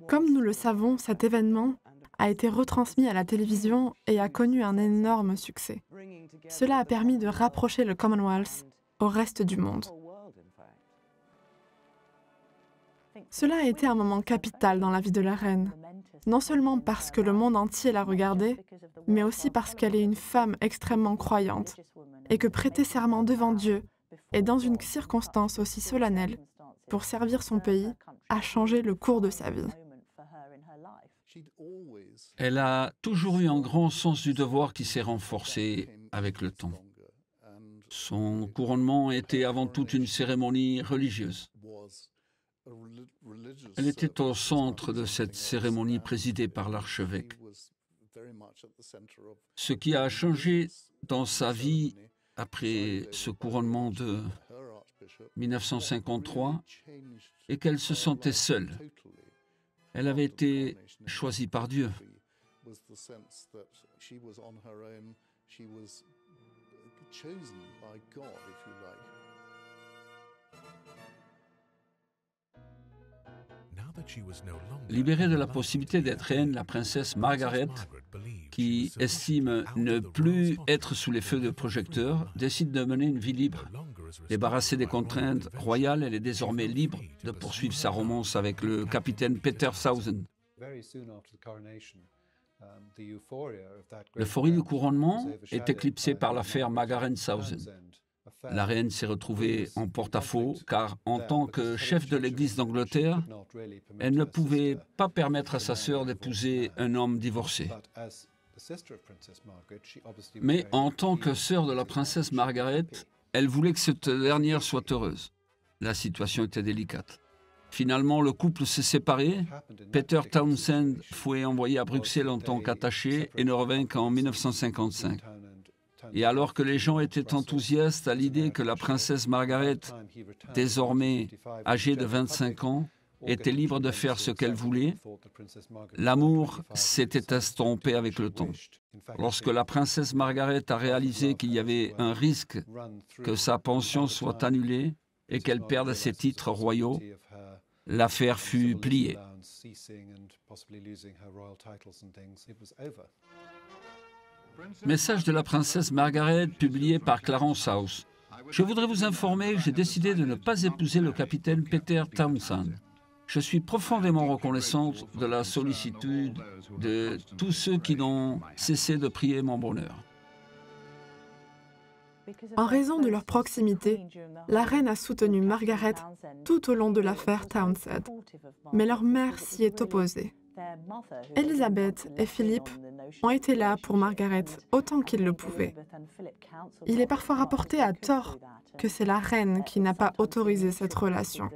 Comme nous le savons, cet événement a été retransmis à la télévision et a connu un énorme succès. Cela a permis de rapprocher le Commonwealth au reste du monde. Cela a été un moment capital dans la vie de la reine, non seulement parce que le monde entier l'a regardée, mais aussi parce qu'elle est une femme extrêmement croyante et que prêter serment devant Dieu et dans une circonstance aussi solennelle pour servir son pays a changé le cours de sa vie. Elle a toujours eu un grand sens du devoir qui s'est renforcé avec le temps. Son couronnement était avant tout une cérémonie religieuse. Elle était au centre de cette cérémonie présidée par l'archevêque. Ce qui a changé dans sa vie après ce couronnement de 1953 est qu'elle se sentait seule. Elle avait été choisie par Dieu. Libérée de la possibilité d'être reine, la princesse Margaret, qui estime ne plus être sous les feux de projecteurs, décide de mener une vie libre. Débarrassée des contraintes royales, elle est désormais libre de poursuivre sa romance avec le capitaine Peter Southern. L'euphorie du couronnement est éclipsée par l'affaire Margaret Southern. La reine s'est retrouvée en porte-à-faux car en tant que chef de l'Église d'Angleterre, elle ne pouvait pas permettre à sa sœur d'épouser un homme divorcé. Mais en tant que sœur de la princesse Margaret, elle voulait que cette dernière soit heureuse. La situation était délicate. Finalement, le couple s'est séparé. Peter Townsend fut envoyé à Bruxelles en tant qu'attaché et ne revint qu'en 1955. Et alors que les gens étaient enthousiastes à l'idée que la princesse Margaret, désormais âgée de 25 ans, était libre de faire ce qu'elle voulait, l'amour s'était estompé avec le temps. Lorsque la princesse Margaret a réalisé qu'il y avait un risque que sa pension soit annulée et qu'elle perde ses titres royaux, l'affaire fut pliée. Message de la princesse Margaret publié par Clarence House. Je voudrais vous informer que j'ai décidé de ne pas épouser le capitaine Peter Townsend. Je suis profondément reconnaissante de la sollicitude de tous ceux qui n'ont cessé de prier mon bonheur. En raison de leur proximité, la reine a soutenu Margaret tout au long de l'affaire Townsend, mais leur mère s'y est opposée. Elisabeth et Philippe ont été là pour Margaret autant qu'ils le pouvaient. Il est parfois rapporté à tort que c'est la reine qui n'a pas autorisé cette relation.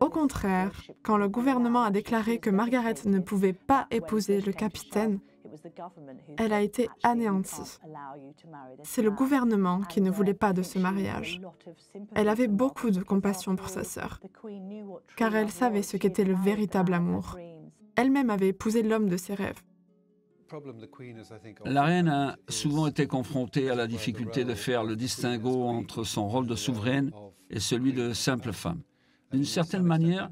Au contraire, quand le gouvernement a déclaré que Margaret ne pouvait pas épouser le capitaine, elle a été anéantie. C'est le gouvernement qui ne voulait pas de ce mariage. Elle avait beaucoup de compassion pour sa sœur, car elle savait ce qu'était le véritable amour. Elle-même avait épousé l'homme de ses rêves. La reine a souvent été confrontée à la difficulté de faire le distinguo entre son rôle de souveraine et celui de simple femme. D'une certaine manière,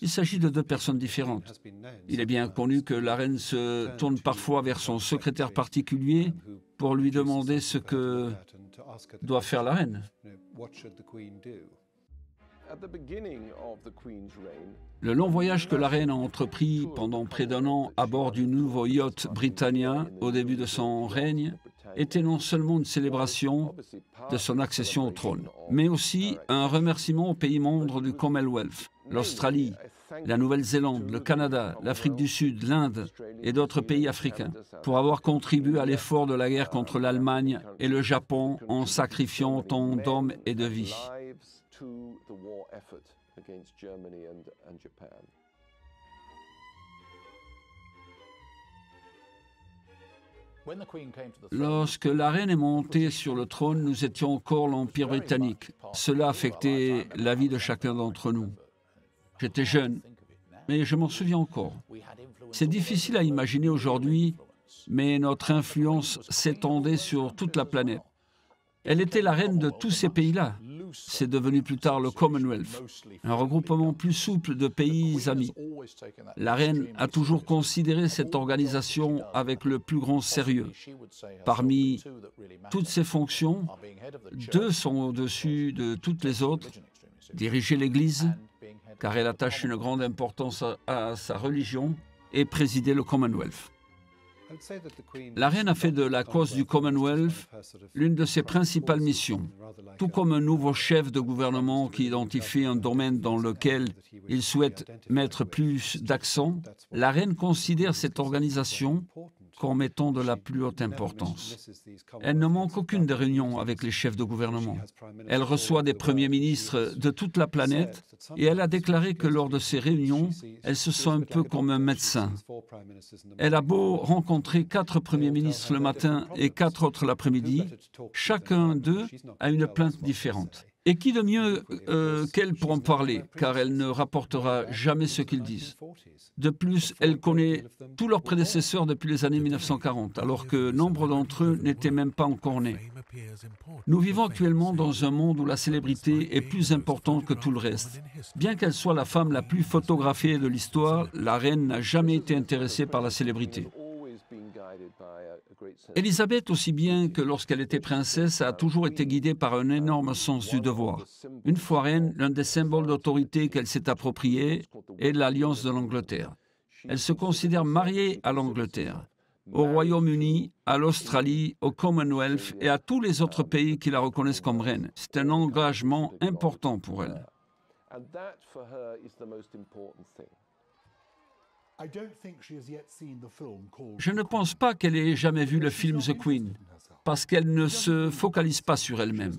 il s'agit de deux personnes différentes. Il est bien connu que la reine se tourne parfois vers son secrétaire particulier pour lui demander ce que doit faire la reine. Le long voyage que la reine a entrepris pendant près d'un an à bord du nouveau yacht Britannia au début de son règne était non seulement une célébration de son accession au trône, mais aussi un remerciement aux pays membres du Commonwealth, l'Australie, la Nouvelle-Zélande, le Canada, l'Afrique du Sud, l'Inde et d'autres pays africains, pour avoir contribué à l'effort de la guerre contre l'Allemagne et le Japon en sacrifiant autant d'hommes et de vies. Lorsque la reine est montée sur le trône, nous étions encore l'Empire britannique. Cela affectait la vie de chacun d'entre nous. J'étais jeune, mais je m'en souviens encore. C'est difficile à imaginer aujourd'hui, mais notre influence s'étendait sur toute la planète. Elle était la reine de tous ces pays-là. C'est devenu plus tard le Commonwealth, un regroupement plus souple de pays amis. La reine a toujours considéré cette organisation avec le plus grand sérieux. Parmi toutes ses fonctions, deux sont au-dessus de toutes les autres. Diriger l'Église, car elle attache une grande importance à, sa religion, et présider le Commonwealth. La reine a fait de la cause du Commonwealth l'une de ses principales missions, tout comme un nouveau chef de gouvernement qui identifie un domaine dans lequel il souhaite mettre plus d'accent. La reine considère cette organisation comme étant de la plus haute importance. Elle ne manque aucune des réunions avec les chefs de gouvernement. Elle reçoit des premiers ministres de toute la planète et elle a déclaré que lors de ces réunions, elle se sent un peu comme un médecin. Elle a beau rencontrer quatre premiers ministres le matin et quatre autres l'après-midi, chacun d'eux a une plainte différente. Et qui de mieux euh, qu'elle pour en parler, car elle ne rapportera jamais ce qu'ils disent. De plus, elle connaît tous leurs prédécesseurs depuis les années 1940, alors que nombre d'entre eux n'étaient même pas encore nés. Nous vivons actuellement dans un monde où la célébrité est plus importante que tout le reste. Bien qu'elle soit la femme la plus photographiée de l'histoire, la reine n'a jamais été intéressée par la célébrité. Élisabeth, aussi bien que lorsqu'elle était princesse, a toujours été guidée par un énorme sens du devoir. Une fois reine, l'un des symboles d'autorité qu'elle s'est approprié est l'alliance de l'Angleterre. Elle se considère mariée à l'Angleterre, au Royaume-Uni, à l'Australie, au Commonwealth et à tous les autres pays qui la reconnaissent comme reine. C'est un engagement important pour elle. Je ne pense pas qu'elle ait jamais vu le film The Queen, parce qu'elle ne se focalise pas sur elle-même.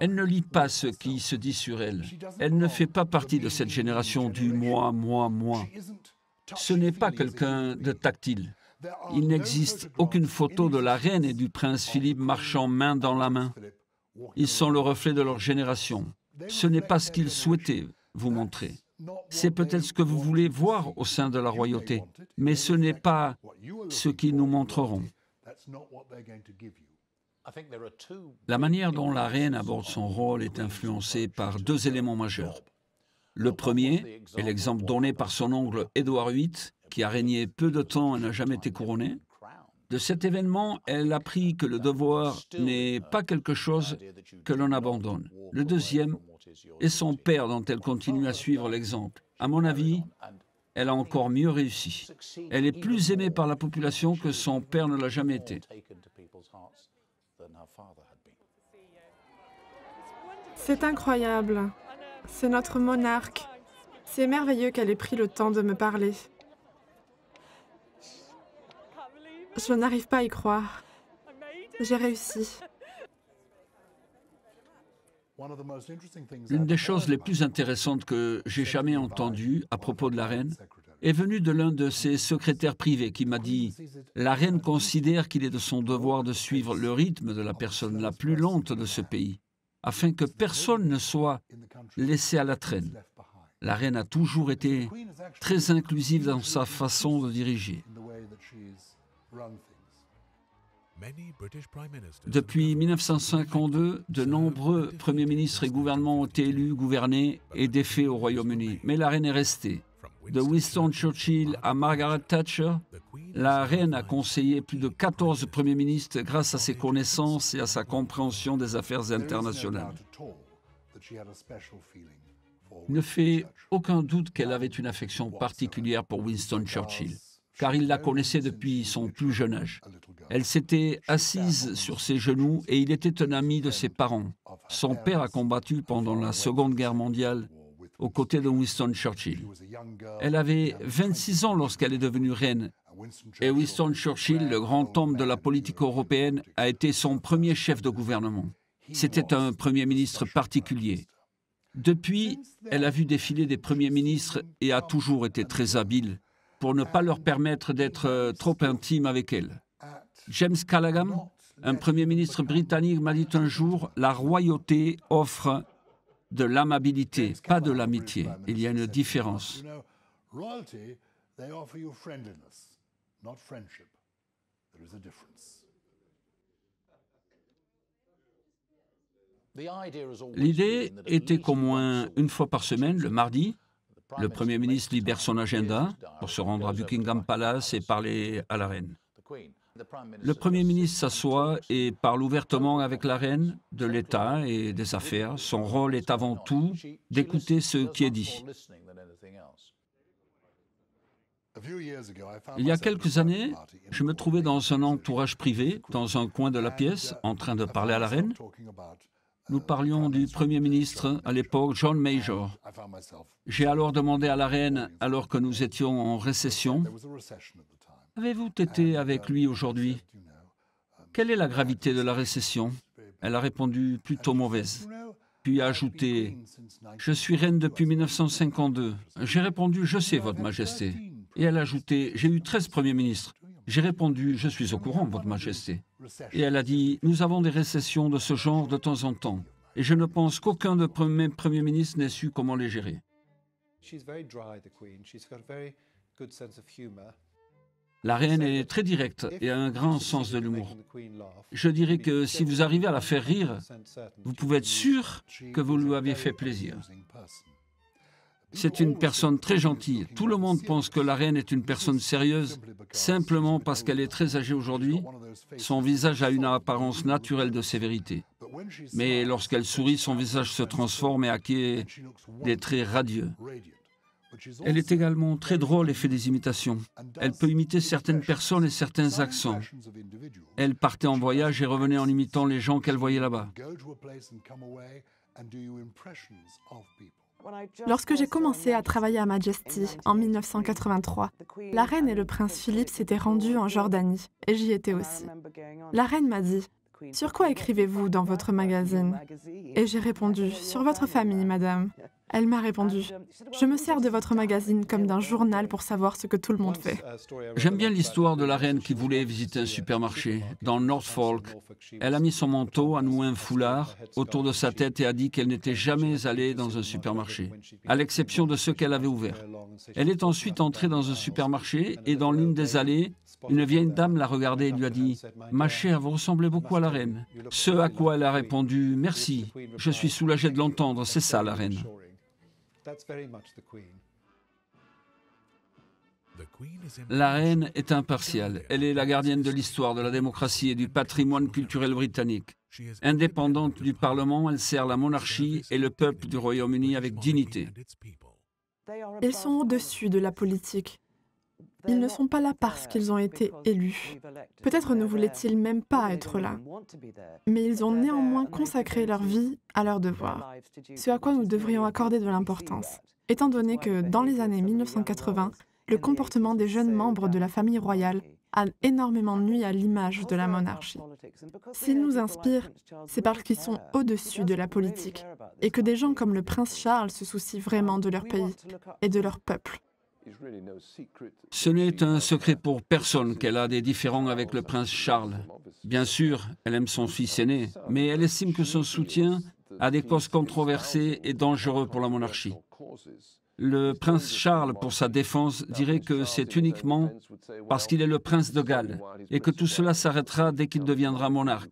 Elle ne lit pas ce qui se dit sur elle. Elle ne fait pas partie de cette génération du moi, moi, moi. Ce n'est pas quelqu'un de tactile. Il n'existe aucune photo de la reine et du prince Philippe marchant main dans la main. Ils sont le reflet de leur génération. Ce n'est pas ce qu'ils souhaitaient vous montrer. C'est peut-être ce que vous voulez voir au sein de la royauté, mais ce n'est pas ce qu'ils nous montreront. La manière dont la reine aborde son rôle est influencée par deux éléments majeurs. Le premier est l'exemple donné par son oncle Édouard VIII, qui a régné peu de temps et n'a jamais été couronné. De cet événement, elle apprit que le devoir n'est pas quelque chose que l'on abandonne. Le deuxième et son père dont elle continue à suivre l'exemple. À mon avis, elle a encore mieux réussi. Elle est plus aimée par la population que son père ne l'a jamais été. C'est incroyable. C'est notre monarque. C'est merveilleux qu'elle ait pris le temps de me parler. Je n'arrive pas à y croire. J'ai réussi. L'une des choses les plus intéressantes que j'ai jamais entendues à propos de la reine est venue de l'un de ses secrétaires privés qui m'a dit La reine considère qu'il est de son devoir de suivre le rythme de la personne la plus lente de ce pays, afin que personne ne soit laissé à la traîne. La reine a toujours été très inclusive dans sa façon de diriger. Depuis 1952, de nombreux premiers ministres et gouvernements ont été élus, gouvernés et défaits au Royaume-Uni. Mais la reine est restée. De Winston Churchill à Margaret Thatcher, la reine a conseillé plus de 14 premiers ministres grâce à ses connaissances et à sa compréhension des affaires internationales. Il ne fait aucun doute qu'elle avait une affection particulière pour Winston Churchill car il la connaissait depuis son plus jeune âge. Elle s'était assise sur ses genoux et il était un ami de ses parents. Son père a combattu pendant la Seconde Guerre mondiale aux côtés de Winston Churchill. Elle avait 26 ans lorsqu'elle est devenue reine et Winston Churchill, le grand homme de la politique européenne, a été son premier chef de gouvernement. C'était un premier ministre particulier. Depuis, elle a vu défiler des premiers ministres et a toujours été très habile pour ne pas leur permettre d'être euh, trop intimes avec elle. James Callaghan, un Premier ministre britannique, m'a dit un jour, la royauté offre de l'amabilité, pas de l'amitié. Il y a une différence. L'idée était qu'au moins une fois par semaine, le mardi, le Premier ministre libère son agenda pour se rendre à Buckingham Palace et parler à la reine. Le Premier ministre s'assoit et parle ouvertement avec la reine de l'État et des affaires. Son rôle est avant tout d'écouter ce qui est dit. Il y a quelques années, je me trouvais dans un entourage privé, dans un coin de la pièce, en train de parler à la reine. Nous parlions du Premier ministre à l'époque, John Major. J'ai alors demandé à la reine, alors que nous étions en récession, Avez-vous été avec lui aujourd'hui? Quelle est la gravité de la récession? Elle a répondu plutôt mauvaise. Puis a ajouté Je suis reine depuis 1952. J'ai répondu Je sais, Votre Majesté. Et elle a ajouté J'ai eu 13 premiers ministres. J'ai répondu Je suis au courant, Votre Majesté. Et elle a dit Nous avons des récessions de ce genre de temps en temps. Et je ne pense qu'aucun de mes premiers ministres n'ait su comment les gérer. La reine est très directe et a un grand sens de l'humour. Je dirais que si vous arrivez à la faire rire, vous pouvez être sûr que vous lui avez fait plaisir. C'est une personne très gentille. Tout le monde pense que la reine est une personne sérieuse simplement parce qu'elle est très âgée aujourd'hui. Son visage a une apparence naturelle de sévérité. Mais lorsqu'elle sourit, son visage se transforme et acquiert des traits radieux. Elle est également très drôle et fait des imitations. Elle peut imiter certaines personnes et certains accents. Elle partait en voyage et revenait en imitant les gens qu'elle voyait là-bas. Lorsque j'ai commencé à travailler à Majesty en 1983, la reine et le prince Philippe s'étaient rendus en Jordanie et j'y étais aussi. La reine m'a dit Sur quoi écrivez-vous dans votre magazine? Et j'ai répondu Sur votre famille, madame. Elle m'a répondu Je me sers de votre magazine comme d'un journal pour savoir ce que tout le monde fait. J'aime bien l'histoire de la reine qui voulait visiter un supermarché. Dans Norfolk, elle a mis son manteau, a noué un foulard autour de sa tête et a dit qu'elle n'était jamais allée dans un supermarché, à l'exception de ceux qu'elle avait ouverts. Elle est ensuite entrée dans un supermarché et dans l'une des allées, une vieille dame l'a regardée et lui a dit Ma chère, vous ressemblez beaucoup à la reine. Ce à quoi elle a répondu Merci, je suis soulagée de l'entendre, c'est ça la reine. La reine est impartiale. Elle est la gardienne de l'histoire, de la démocratie et du patrimoine culturel britannique. Indépendante du Parlement, elle sert la monarchie et le peuple du Royaume-Uni avec dignité. Ils sont au-dessus de la politique. Ils ne sont pas là parce qu'ils ont été élus. Peut-être ne voulaient-ils même pas être là. Mais ils ont néanmoins consacré leur vie à leur devoir, ce à quoi nous devrions accorder de l'importance, étant donné que dans les années 1980, le comportement des jeunes membres de la famille royale a énormément nuit à l'image de la monarchie. S'ils nous inspirent, c'est parce qu'ils sont au-dessus de la politique et que des gens comme le prince Charles se soucient vraiment de leur pays et de leur peuple. Ce n'est un secret pour personne qu'elle a des différends avec le prince Charles. Bien sûr, elle aime son fils aîné, mais elle estime que son soutien à des causes controversées est dangereux pour la monarchie. Le prince Charles, pour sa défense, dirait que c'est uniquement parce qu'il est le prince de Galles et que tout cela s'arrêtera dès qu'il deviendra monarque,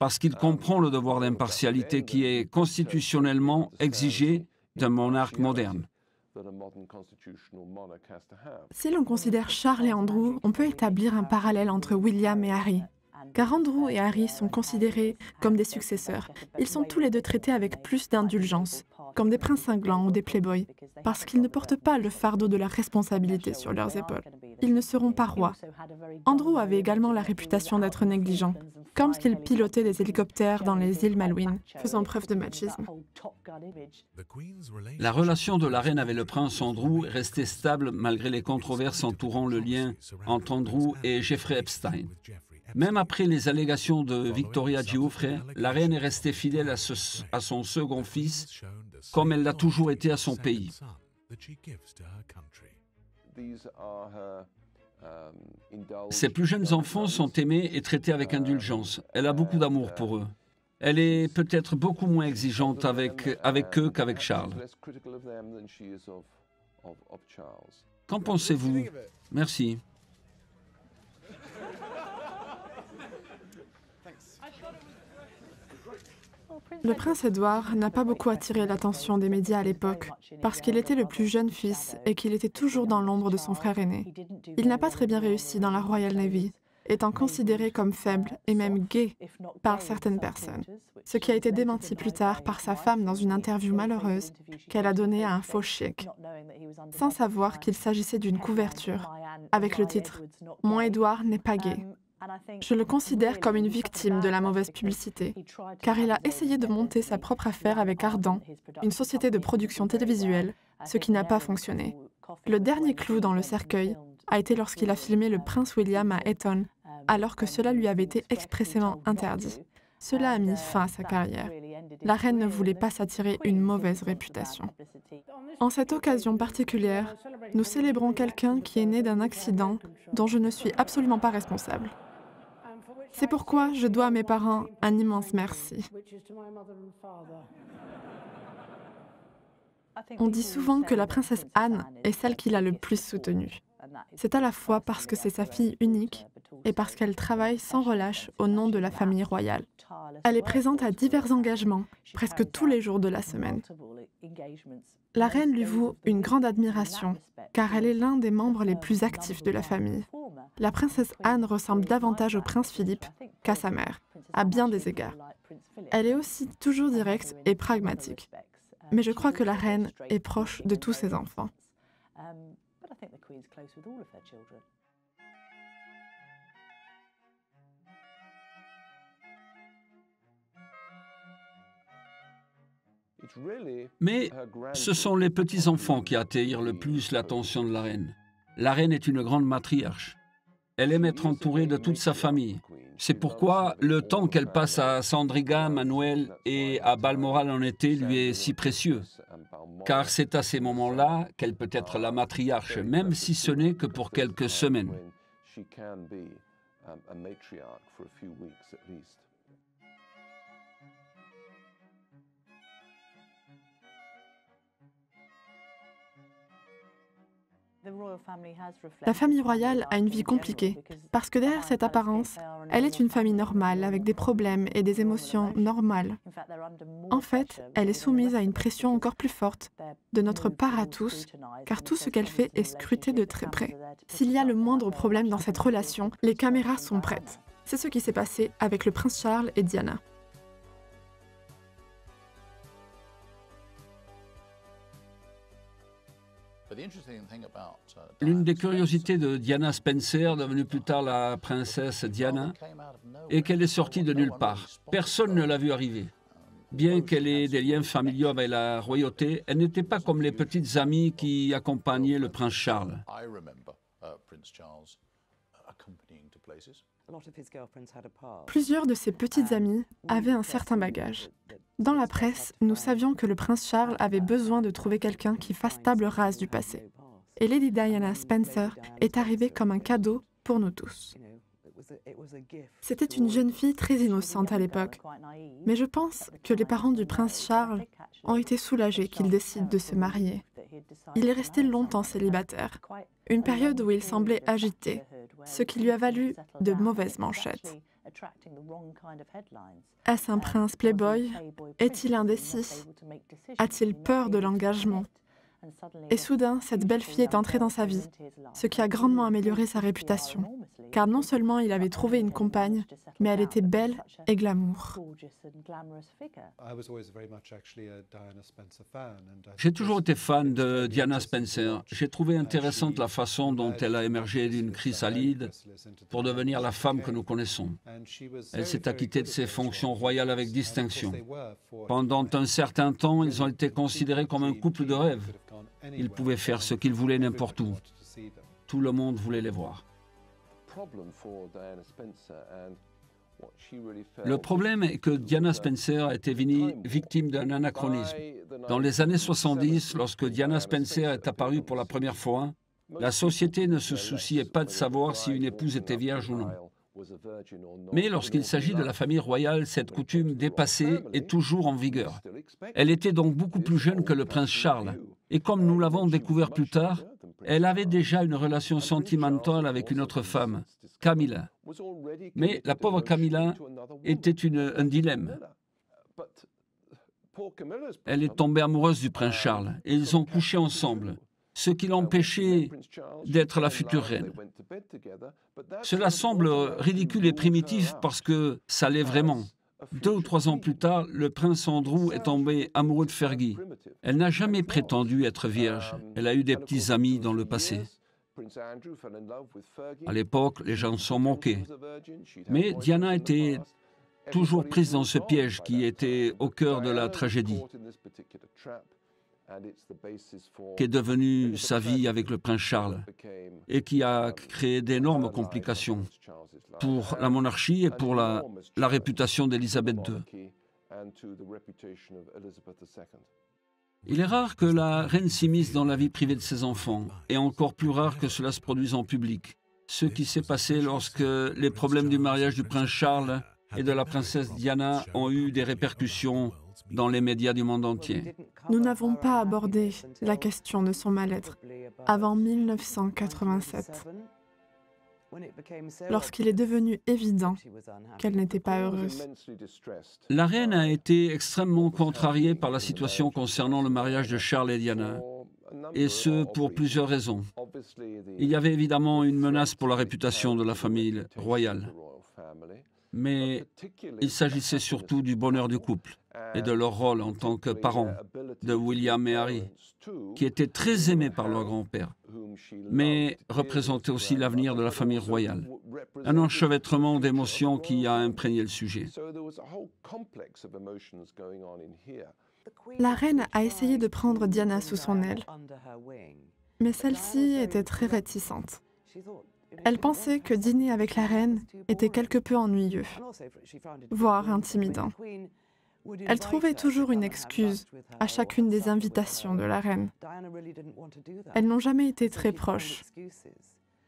parce qu'il comprend le devoir d'impartialité qui est constitutionnellement exigé d'un monarque moderne. Si l'on considère Charles et Andrew, on peut établir un parallèle entre William et Harry. Car Andrew et Harry sont considérés comme des successeurs. Ils sont tous les deux traités avec plus d'indulgence, comme des princes cinglants ou des playboys, parce qu'ils ne portent pas le fardeau de la responsabilité sur leurs épaules. Ils ne seront pas rois. Andrew avait également la réputation d'être négligent, comme qu'il pilotait des hélicoptères dans les îles Malouines, faisant preuve de machisme. La relation de la reine avec le prince Andrew est restée stable malgré les controverses entourant le lien entre Andrew et Jeffrey Epstein. Même après les allégations de Victoria Giuffre, la reine est restée fidèle à, à son second fils, comme elle l'a toujours été à son pays. Ses plus jeunes enfants sont aimés et traités avec indulgence. Elle a beaucoup d'amour pour eux. Elle est peut-être beaucoup moins exigeante avec, avec eux qu'avec Charles. Qu'en pensez-vous Merci. Le prince Édouard n'a pas beaucoup attiré l'attention des médias à l'époque, parce qu'il était le plus jeune fils et qu'il était toujours dans l'ombre de son frère aîné. Il n'a pas très bien réussi dans la Royal Navy, étant considéré comme faible et même gay par certaines personnes, ce qui a été démenti plus tard par sa femme dans une interview malheureuse qu'elle a donnée à un faux chic, sans savoir qu'il s'agissait d'une couverture, avec le titre ⁇ Mon Édouard n'est pas gay ⁇ je le considère comme une victime de la mauvaise publicité, car il a essayé de monter sa propre affaire avec Ardent, une société de production télévisuelle, ce qui n'a pas fonctionné. Le dernier clou dans le cercueil a été lorsqu'il a filmé le prince William à Eton, alors que cela lui avait été expressément interdit. Cela a mis fin à sa carrière. La reine ne voulait pas s'attirer une mauvaise réputation. En cette occasion particulière, nous célébrons quelqu'un qui est né d'un accident dont je ne suis absolument pas responsable. C'est pourquoi je dois à mes parents un immense merci. On dit souvent que la princesse Anne est celle qu'il a le plus soutenue. C'est à la fois parce que c'est sa fille unique et parce qu'elle travaille sans relâche au nom de la famille royale. Elle est présente à divers engagements, presque tous les jours de la semaine. La reine lui voue une grande admiration, car elle est l'un des membres les plus actifs de la famille. La princesse Anne ressemble davantage au prince Philippe qu'à sa mère, à bien des égards. Elle est aussi toujours directe et pragmatique. Mais je crois que la reine est proche de tous ses enfants. Mais ce sont les petits-enfants qui attirent le plus l'attention de la reine. La reine est une grande matriarche. Elle aime être entourée de toute sa famille. C'est pourquoi le temps qu'elle passe à Sandringham à Noël et à Balmoral en été lui est si précieux. Car c'est à ces moments-là qu'elle peut être la matriarche, même si ce n'est que pour quelques semaines. La famille royale a une vie compliquée parce que derrière cette apparence, elle est une famille normale avec des problèmes et des émotions normales. En fait, elle est soumise à une pression encore plus forte de notre part à tous, car tout ce qu'elle fait est scruté de très près. S'il y a le moindre problème dans cette relation, les caméras sont prêtes. C'est ce qui s'est passé avec le prince Charles et Diana. L'une des curiosités de Diana Spencer, devenue plus tard la princesse Diana, est qu'elle est sortie de nulle part. Personne ne l'a vue arriver. Bien qu'elle ait des liens familiaux avec la royauté, elle n'était pas comme les petites amies qui accompagnaient le prince Charles. Plusieurs de ses petites amies avaient un certain bagage. Dans la presse, nous savions que le prince Charles avait besoin de trouver quelqu'un qui fasse table rase du passé. Et Lady Diana Spencer est arrivée comme un cadeau pour nous tous. C'était une jeune fille très innocente à l'époque, mais je pense que les parents du prince Charles ont été soulagés qu'il décide de se marier. Il est resté longtemps célibataire, une période où il semblait agité, ce qui lui a valu de mauvaises manchettes. Est-ce un prince playboy? Est-il indécis? A-t-il peur de l'engagement? Et soudain, cette belle fille est entrée dans sa vie, ce qui a grandement amélioré sa réputation, car non seulement il avait trouvé une compagne, mais elle était belle et glamour. J'ai toujours été fan de Diana Spencer. J'ai trouvé intéressante la façon dont elle a émergé d'une chrysalide pour devenir la femme que nous connaissons. Elle s'est acquittée de ses fonctions royales avec distinction. Pendant un certain temps, ils ont été considérés comme un couple de rêve. Ils pouvaient faire ce qu'ils voulaient n'importe où. Tout le monde voulait les voir. Le problème est que Diana Spencer été victime d'un anachronisme. Dans les années 70, lorsque Diana Spencer est apparue pour la première fois, la société ne se souciait pas de savoir si une épouse était vierge ou non. Mais lorsqu'il s'agit de la famille royale, cette coutume dépassée est toujours en vigueur. Elle était donc beaucoup plus jeune que le prince Charles. Et comme nous l'avons découvert plus tard, elle avait déjà une relation sentimentale avec une autre femme, Camilla. Mais la pauvre Camilla était un dilemme. Elle est tombée amoureuse du prince Charles et ils ont couché ensemble ce qui l'empêchait d'être la future reine. Cela semble ridicule et primitif parce que ça l'est vraiment. Deux ou trois ans plus tard, le prince Andrew est tombé amoureux de Fergie. Elle n'a jamais prétendu être vierge. Elle a eu des petits amis dans le passé. À l'époque, les gens s'en moquaient. Mais Diana était toujours prise dans ce piège qui était au cœur de la tragédie qui est devenue sa vie avec le prince Charles et qui a créé d'énormes complications pour la monarchie et pour la, la réputation d'Élisabeth II. Il est rare que la reine s'immisce dans la vie privée de ses enfants, et encore plus rare que cela se produise en public. ce qui s'est passé lorsque les problèmes du mariage du prince Charles et de la princesse Diana ont eu des répercussions dans les médias du monde entier. Nous n'avons pas abordé la question de son mal-être avant 1987, lorsqu'il est devenu évident qu'elle n'était pas heureuse. La reine a été extrêmement contrariée par la situation concernant le mariage de Charles et Diana, et ce pour plusieurs raisons. Il y avait évidemment une menace pour la réputation de la famille royale, mais il s'agissait surtout du bonheur du couple et de leur rôle en tant que parents de William et Harry, qui étaient très aimés par leur grand-père, mais représentaient aussi l'avenir de la famille royale. Un enchevêtrement d'émotions qui a imprégné le sujet. La reine a essayé de prendre Diana sous son aile, mais celle-ci était très réticente. Elle pensait que dîner avec la reine était quelque peu ennuyeux, voire intimidant. Elle trouvait toujours une excuse à chacune des invitations de la reine. Elles n'ont jamais été très proches.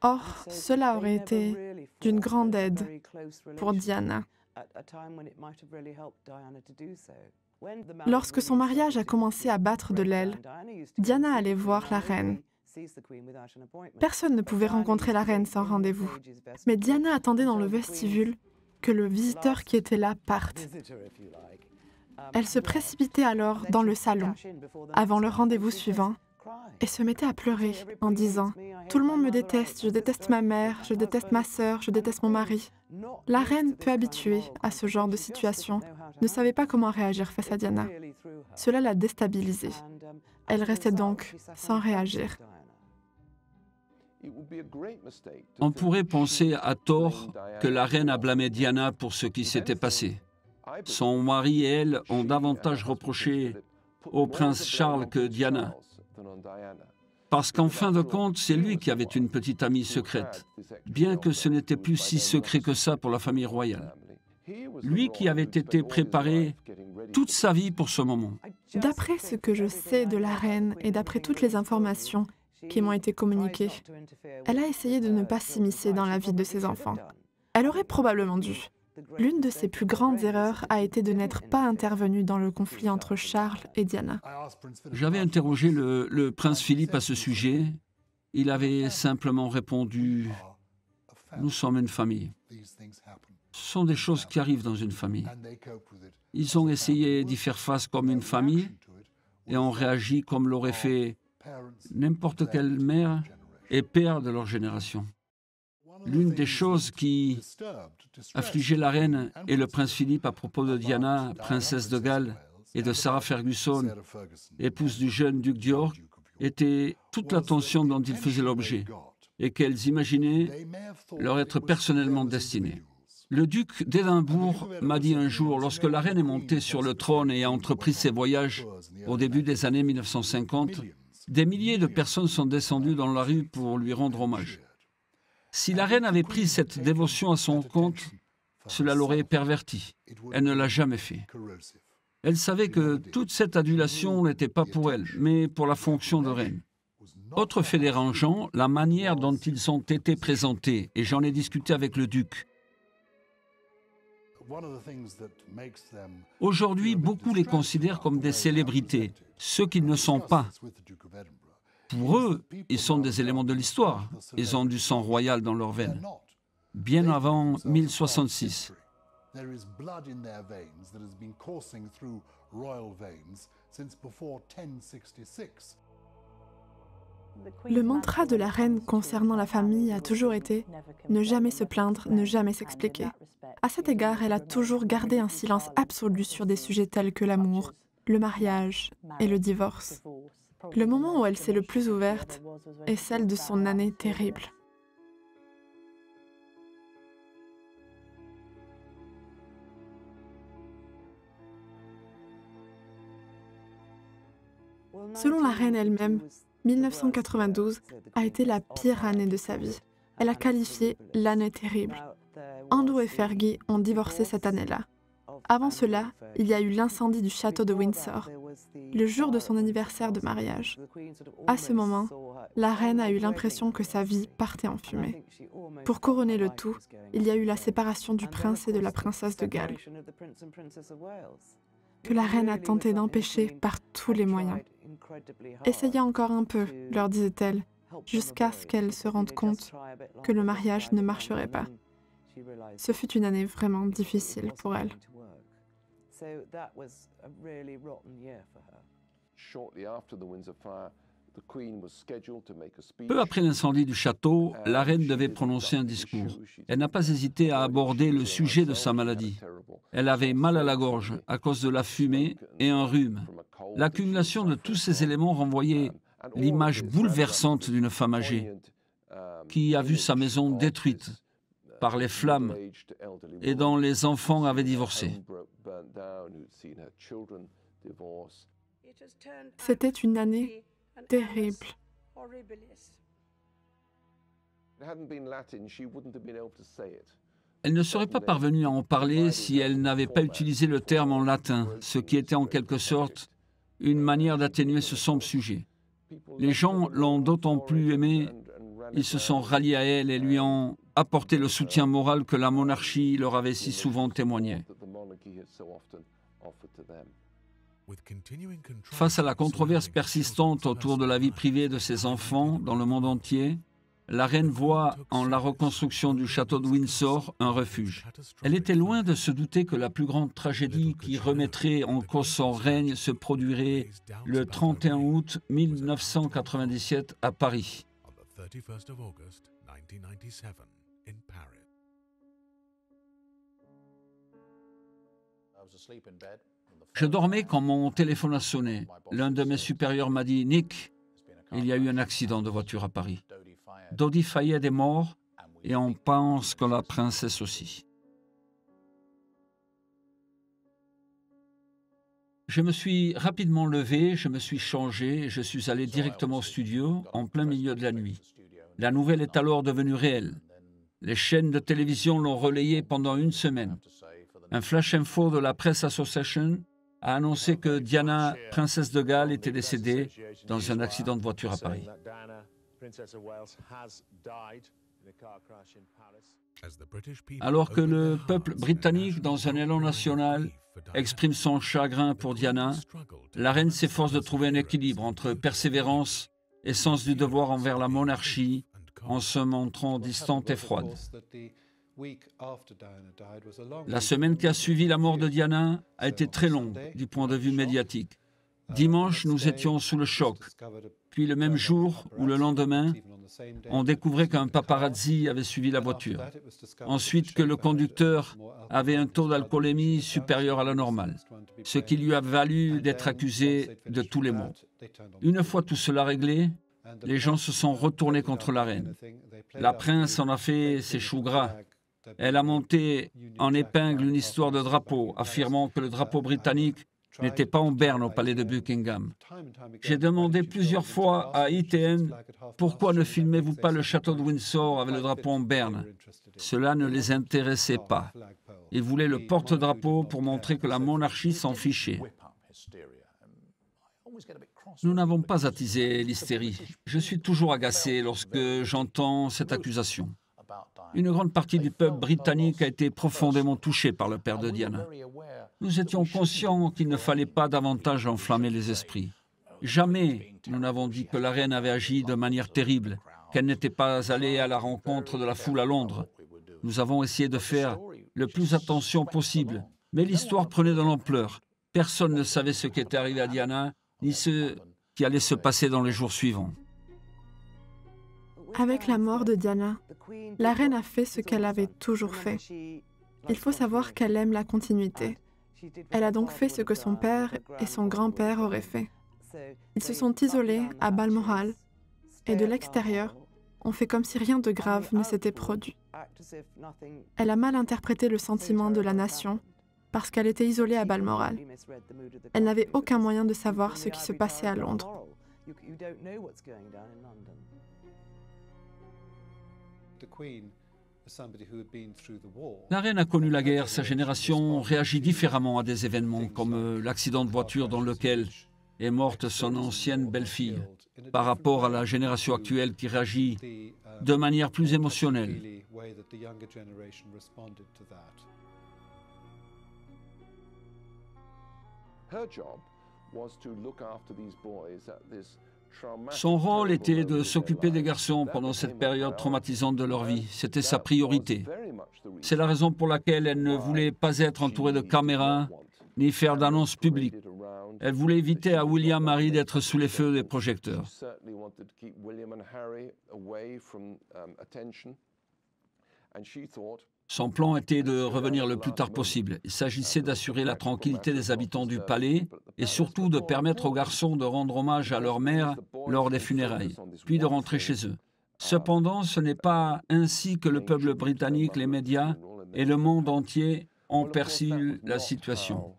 Or, cela aurait été d'une grande aide pour Diana. Lorsque son mariage a commencé à battre de l'aile, Diana allait voir la reine. Personne ne pouvait rencontrer la reine sans rendez-vous. Mais Diana attendait dans le vestibule que le visiteur qui était là parte. Elle se précipitait alors dans le salon, avant le rendez-vous suivant, et se mettait à pleurer en disant ⁇ Tout le monde me déteste, je déteste ma mère, je déteste ma sœur, je déteste mon mari ⁇ La reine, peu habituée à ce genre de situation, ne savait pas comment réagir face à Diana. Cela l'a déstabilisée. Elle restait donc sans réagir. On pourrait penser à tort que la reine a blâmé Diana pour ce qui s'était passé. Son mari et elle ont davantage reproché au prince Charles que Diana. Parce qu'en fin de compte, c'est lui qui avait une petite amie secrète, bien que ce n'était plus si secret que ça pour la famille royale. Lui qui avait été préparé toute sa vie pour ce moment. D'après ce que je sais de la reine et d'après toutes les informations qui m'ont été communiquées, elle a essayé de ne pas s'immiscer dans la vie de ses enfants. Elle aurait probablement dû. L'une de ses plus grandes erreurs a été de n'être pas intervenue dans le conflit entre Charles et Diana. J'avais interrogé le, prince Philippe à ce sujet. Il avait simplement répondu ⁇ Nous sommes une famille. Ce sont des choses qui arrivent dans une famille. Ils ont essayé d'y faire face comme une famille et ont réagi comme l'aurait fait n'importe quelle mère et père de leur génération. L'une des choses qui affligeait la reine et le prince Philippe à propos de Diana, princesse de Galles, et de Sarah Ferguson, épouse du jeune duc d'York, était toute l'attention dont ils faisaient l'objet et qu'elles imaginaient leur être personnellement destinées. Le duc d'Édimbourg m'a dit un jour, lorsque la reine est montée sur le trône et a entrepris ses voyages au début des années 1950, des milliers de personnes sont descendues dans la rue pour lui rendre hommage. Si la reine avait pris cette dévotion à son compte, cela l'aurait pervertie. Elle ne l'a jamais fait. Elle savait que toute cette adulation n'était pas pour elle, mais pour la fonction de reine. Autre fait dérangeant, la manière dont ils ont été présentés, et j'en ai discuté avec le duc. Aujourd'hui, beaucoup les considèrent comme des célébrités, ceux qui ne sont pas. Pour eux, ils sont des éléments de l'histoire. Ils ont du sang royal dans leurs veines. Bien avant 1066. Le mantra de la reine concernant la famille a toujours été ne jamais se plaindre, ne jamais s'expliquer. À cet égard, elle a toujours gardé un silence absolu sur des sujets tels que l'amour, le mariage et le divorce. Le moment où elle s'est le plus ouverte est celle de son année terrible. Selon la reine elle-même, 1992 a été la pire année de sa vie. Elle a qualifié l'année terrible. Andrew et Fergie ont divorcé cette année-là. Avant cela, il y a eu l'incendie du château de Windsor, le jour de son anniversaire de mariage. À ce moment, la reine a eu l'impression que sa vie partait en fumée. Pour couronner le tout, il y a eu la séparation du prince et de la princesse de Galles, que la reine a tenté d'empêcher par tous les moyens. Essayez encore un peu, leur disait-elle, jusqu'à ce qu'elle se rende compte que le mariage ne marcherait pas. Ce fut une année vraiment difficile pour elle. Peu après l'incendie du château, la reine devait prononcer un discours. Elle n'a pas hésité à aborder le sujet de sa maladie. Elle avait mal à la gorge à cause de la fumée et un rhume. L'accumulation de tous ces éléments renvoyait l'image bouleversante d'une femme âgée qui a vu sa maison détruite par les flammes et dont les enfants avaient divorcé. C'était une année terrible. Elle ne serait pas parvenue à en parler si elle n'avait pas utilisé le terme en latin, ce qui était en quelque sorte une manière d'atténuer ce sombre sujet. Les gens l'ont d'autant plus aimé, ils se sont ralliés à elle et lui ont apporté le soutien moral que la monarchie leur avait si souvent témoigné. Face à la controverse persistante autour de la vie privée de ses enfants dans le monde entier, la reine voit en la reconstruction du château de Windsor un refuge. Elle était loin de se douter que la plus grande tragédie qui remettrait en cause son règne se produirait le 31 août 1997 à Paris. Je dormais quand mon téléphone a sonné. L'un de mes supérieurs m'a dit Nick, il y a eu un accident de voiture à Paris. Dodi Fayed est mort et on pense que la princesse aussi. Je me suis rapidement levé, je me suis changé, je suis allé directement au studio en plein milieu de la nuit. La nouvelle est alors devenue réelle. Les chaînes de télévision l'ont relayée pendant une semaine. Un flash info de la Press Association a annoncé que Diana, princesse de Galles, était décédée dans un accident de voiture à Paris. Alors que le peuple britannique, dans un élan national, exprime son chagrin pour Diana, la reine s'efforce de trouver un équilibre entre persévérance et sens du devoir envers la monarchie en se montrant distante et froide. La semaine qui a suivi la mort de Diana a été très longue du point de vue médiatique. Dimanche, nous étions sous le choc. Puis le même jour ou le lendemain, on découvrait qu'un paparazzi avait suivi la voiture. Ensuite, que le conducteur avait un taux d'alcoolémie supérieur à la normale, ce qui lui a valu d'être accusé de tous les maux. Une fois tout cela réglé, les gens se sont retournés contre la reine. La prince en a fait ses choux gras. Elle a monté en épingle une histoire de drapeau, affirmant que le drapeau britannique n'était pas en berne au palais de Buckingham. J'ai demandé plusieurs fois à ITN pourquoi ne filmez-vous pas le château de Windsor avec le drapeau en berne? Cela ne les intéressait pas. Ils voulaient le porte-drapeau pour montrer que la monarchie s'en fichait. Nous n'avons pas attisé l'hystérie. Je suis toujours agacé lorsque j'entends cette accusation. Une grande partie du peuple britannique a été profondément touché par le père de Diana. Nous étions conscients qu'il ne fallait pas davantage enflammer les esprits. Jamais nous n'avons dit que la reine avait agi de manière terrible, qu'elle n'était pas allée à la rencontre de la foule à Londres. Nous avons essayé de faire le plus attention possible, mais l'histoire prenait de l'ampleur. Personne ne savait ce qui était arrivé à Diana, ni ce qui allait se passer dans les jours suivants. Avec la mort de Diana, la reine a fait ce qu'elle avait toujours fait. Il faut savoir qu'elle aime la continuité. Elle a donc fait ce que son père et son grand-père auraient fait. Ils se sont isolés à Balmoral et de l'extérieur, on fait comme si rien de grave ne s'était produit. Elle a mal interprété le sentiment de la nation parce qu'elle était isolée à Balmoral. Elle n'avait aucun moyen de savoir ce qui se passait à Londres. La reine a connu la guerre, sa génération réagit différemment à des événements comme euh, l'accident de voiture dans lequel est morte son ancienne belle-fille. par rapport à la génération actuelle qui réagit de manière plus émotionnelle. Son rôle était de s'occuper des garçons pendant cette période traumatisante de leur vie. C'était sa priorité. C'est la raison pour laquelle elle ne voulait pas être entourée de caméras ni faire d'annonces publiques. Elle voulait éviter à William Harry d'être sous les feux des projecteurs. Son plan était de revenir le plus tard possible. Il s'agissait d'assurer la tranquillité des habitants du palais et surtout de permettre aux garçons de rendre hommage à leur mère lors des funérailles, puis de rentrer chez eux. Cependant, ce n'est pas ainsi que le peuple britannique, les médias et le monde entier ont perçu la situation.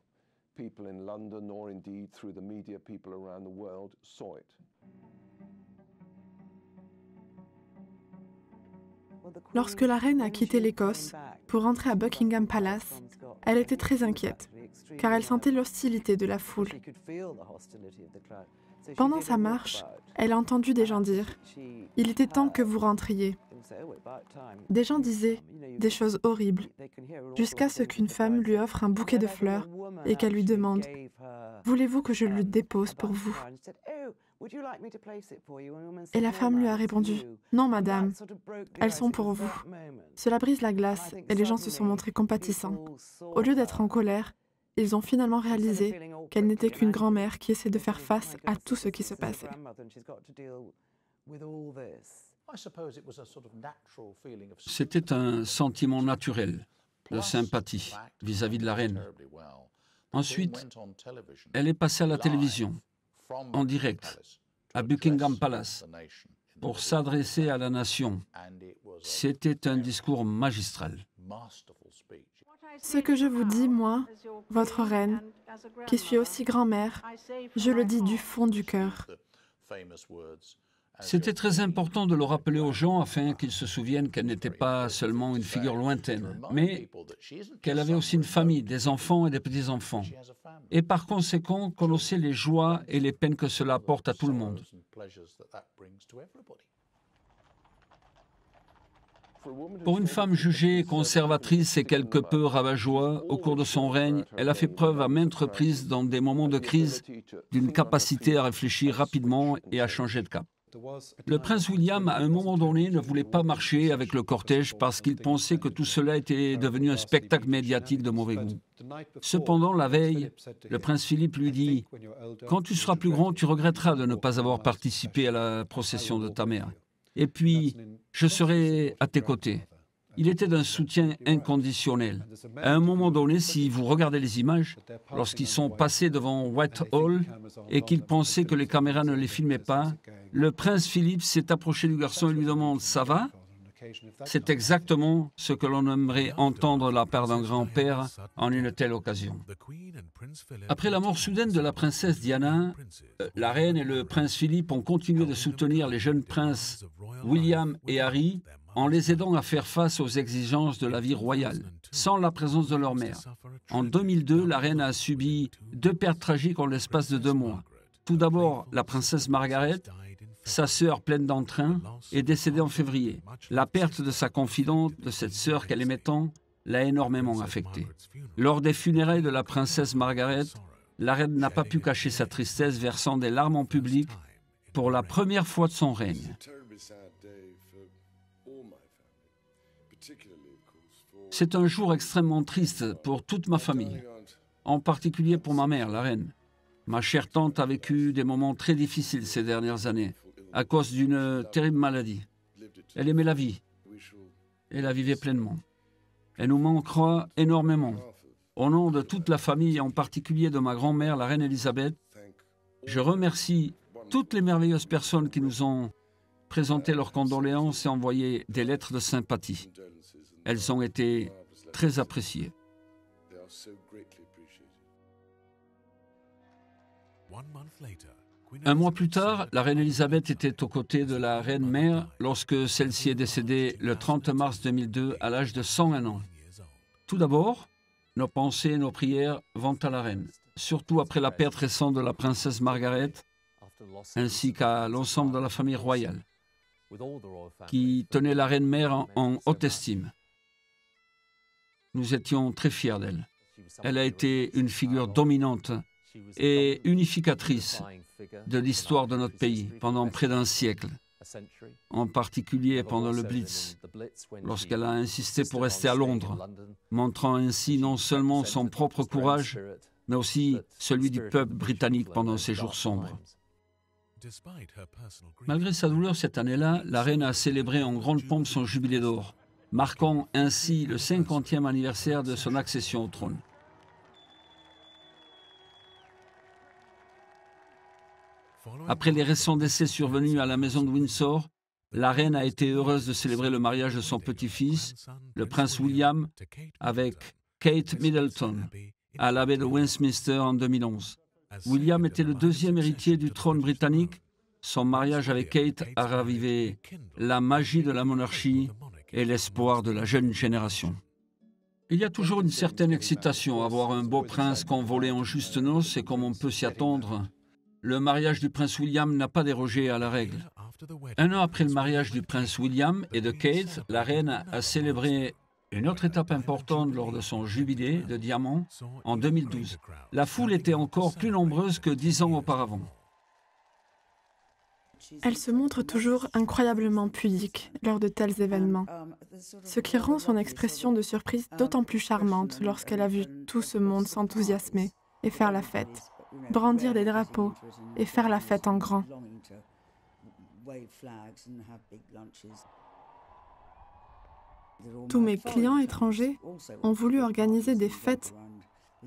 Lorsque la reine a quitté l'Écosse pour rentrer à Buckingham Palace, elle était très inquiète, car elle sentait l'hostilité de la foule. Pendant sa marche, elle a entendu des gens dire ⁇ Il était temps que vous rentriez ⁇ Des gens disaient des choses horribles, jusqu'à ce qu'une femme lui offre un bouquet de fleurs et qu'elle lui demande ⁇ Voulez-vous que je le dépose pour vous ?⁇ et la femme lui a répondu, Non, madame, elles sont pour vous. Cela brise la glace et les gens se sont montrés compatissants. Au lieu d'être en colère, ils ont finalement réalisé qu'elle n'était qu'une grand-mère qui essaie de faire face à tout ce qui se passait. C'était un sentiment naturel de sympathie vis-à-vis de la reine. Ensuite, elle est passée à la télévision en direct à Buckingham Palace pour s'adresser à la nation. C'était un discours magistral. Ce que je vous dis, moi, votre reine, qui suis aussi grand-mère, je le dis du fond du cœur. C'était très important de le rappeler aux gens afin qu'ils se souviennent qu'elle n'était pas seulement une figure lointaine, mais qu'elle avait aussi une famille, des enfants et des petits-enfants. Et par conséquent, connaissait les joies et les peines que cela apporte à tout le monde. Pour une femme jugée conservatrice et quelque peu rabat-joie au cours de son règne, elle a fait preuve à maintes reprises dans des moments de crise d'une capacité à réfléchir rapidement et à changer de cap. Le prince William, à un moment donné, ne voulait pas marcher avec le cortège parce qu'il pensait que tout cela était devenu un spectacle médiatique de mauvais goût. Cependant, la veille, le prince Philippe lui dit Quand tu seras plus grand, tu regretteras de ne pas avoir participé à la procession de ta mère. Et puis, je serai à tes côtés. Il était d'un soutien inconditionnel. À un moment donné, si vous regardez les images, lorsqu'ils sont passés devant Whitehall et qu'ils pensaient que les caméras ne les filmaient pas, le prince Philippe s'est approché du garçon et lui demande ⁇ Ça va ?⁇ C'est exactement ce que l'on aimerait entendre la part d'un grand-père en une telle occasion. Après la mort soudaine de la princesse Diana, euh, la reine et le prince Philippe ont continué de soutenir les jeunes princes William et Harry en les aidant à faire face aux exigences de la vie royale, sans la présence de leur mère. En 2002, la reine a subi deux pertes tragiques en l'espace de deux mois. Tout d'abord, la princesse Margaret, sa sœur pleine d'entrain, est décédée en février. La perte de sa confidente, de cette sœur qu'elle aimait tant, l'a énormément affectée. Lors des funérailles de la princesse Margaret, la reine n'a pas pu cacher sa tristesse, versant des larmes en public pour la première fois de son règne. C'est un jour extrêmement triste pour toute ma famille, en particulier pour ma mère, la reine. Ma chère tante a vécu des moments très difficiles ces dernières années à cause d'une terrible maladie. Elle aimait la vie et la vivait pleinement. Elle nous manquera énormément. Au nom de toute la famille, en particulier de ma grand-mère, la reine Elisabeth, je remercie toutes les merveilleuses personnes qui nous ont présenté leurs condoléances et envoyé des lettres de sympathie. Elles ont été très appréciées. Un mois plus tard, la reine Elisabeth était aux côtés de la reine mère lorsque celle-ci est décédée le 30 mars 2002 à l'âge de 101 ans. Tout d'abord, nos pensées et nos prières vont à la reine, surtout après la perte récente de la princesse Margaret ainsi qu'à l'ensemble de la famille royale, qui tenait la reine mère en, en haute estime. Nous étions très fiers d'elle. Elle a été une figure dominante et unificatrice de l'histoire de notre pays pendant près d'un siècle, en particulier pendant le Blitz, lorsqu'elle a insisté pour rester à Londres, montrant ainsi non seulement son propre courage, mais aussi celui du peuple britannique pendant ces jours sombres. Malgré sa douleur cette année-là, la reine a célébré en grande pompe son jubilé d'or, marquant ainsi le 50e anniversaire de son accession au trône. Après les récents décès survenus à la maison de Windsor, la reine a été heureuse de célébrer le mariage de son petit-fils, le prince William, avec Kate Middleton, à l'abbaye de Westminster en 2011. William était le deuxième héritier du trône britannique. Son mariage avec Kate a ravivé la magie de la monarchie et l'espoir de la jeune génération. Il y a toujours une certaine excitation à voir un beau prince convolé en juste noces et comme on peut s'y attendre, le mariage du prince William n'a pas dérogé à la règle. Un an après le mariage du prince William et de Kate, la reine a célébré une autre étape importante lors de son jubilé de diamant en 2012. La foule était encore plus nombreuse que dix ans auparavant. Elle se montre toujours incroyablement pudique lors de tels événements, ce qui rend son expression de surprise d'autant plus charmante lorsqu'elle a vu tout ce monde s'enthousiasmer et faire la fête brandir des drapeaux et faire la fête en grand. Tous mes clients étrangers ont voulu organiser des fêtes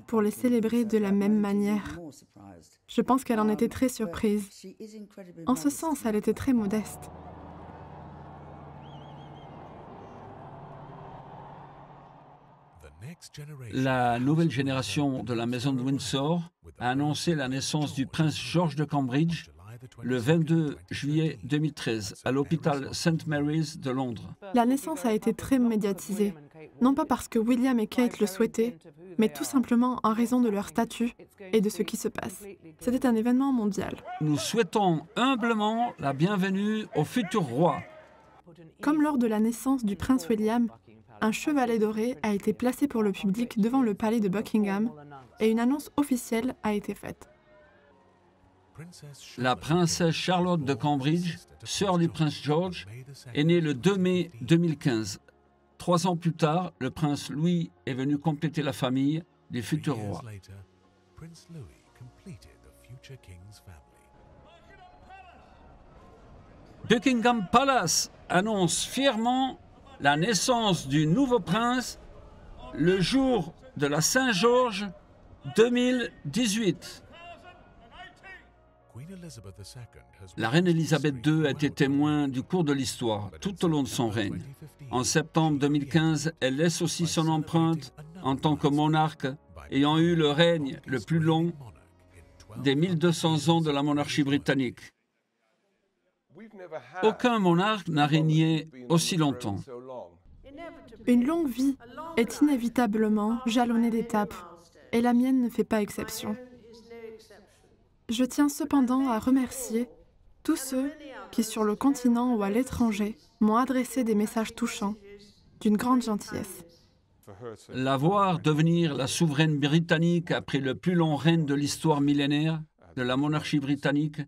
pour les célébrer de la même manière. Je pense qu'elle en était très surprise. En ce sens, elle était très modeste. La nouvelle génération de la maison de Windsor a annoncé la naissance du prince George de Cambridge le 22 juillet 2013 à l'hôpital St. Mary's de Londres. La naissance a été très médiatisée, non pas parce que William et Kate le souhaitaient, mais tout simplement en raison de leur statut et de ce qui se passe. C'était un événement mondial. Nous souhaitons humblement la bienvenue au futur roi. Comme lors de la naissance du prince William, un chevalet doré a été placé pour le public devant le palais de Buckingham et une annonce officielle a été faite. La princesse Charlotte de Cambridge, sœur du prince George, est née le 2 mai 2015. Trois ans plus tard, le prince Louis est venu compléter la famille des futurs rois. Buckingham Palace annonce fièrement la naissance du nouveau prince le jour de la Saint-Georges 2018. La reine Elisabeth II a été témoin du cours de l'histoire tout au long de son règne. En septembre 2015, elle laisse aussi son empreinte en tant que monarque ayant eu le règne le plus long des 1200 ans de la monarchie britannique. Aucun monarque n'a régné aussi longtemps. Une longue vie est inévitablement jalonnée d'étapes, et la mienne ne fait pas exception. Je tiens cependant à remercier tous ceux qui, sur le continent ou à l'étranger, m'ont adressé des messages touchants, d'une grande gentillesse. La voir devenir la souveraine britannique après le plus long règne de l'histoire millénaire de la monarchie britannique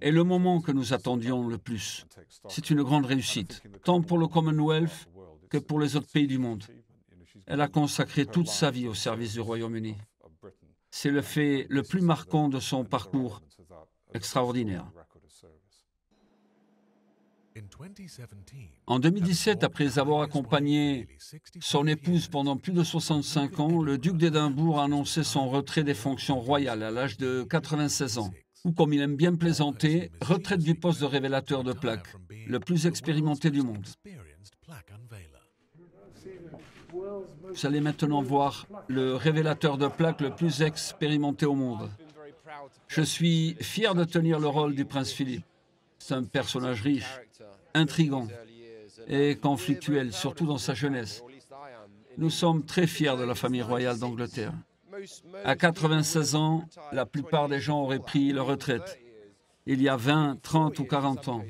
est le moment que nous attendions le plus. C'est une grande réussite, tant pour le Commonwealth que pour les autres pays du monde. Elle a consacré toute sa vie au service du Royaume-Uni. C'est le fait le plus marquant de son parcours extraordinaire. En 2017, après avoir accompagné son épouse pendant plus de 65 ans, le duc d'Édimbourg a annoncé son retrait des fonctions royales à l'âge de 96 ans, ou comme il aime bien plaisanter, retraite du poste de révélateur de plaques, le plus expérimenté du monde. Vous allez maintenant voir le révélateur de plaques le plus expérimenté au monde. Je suis fier de tenir le rôle du prince Philippe. C'est un personnage riche, intrigant et conflictuel, surtout dans sa jeunesse. Nous sommes très fiers de la famille royale d'Angleterre. À 96 ans, la plupart des gens auraient pris leur retraite. il y a 20, 30 ou 40 ans.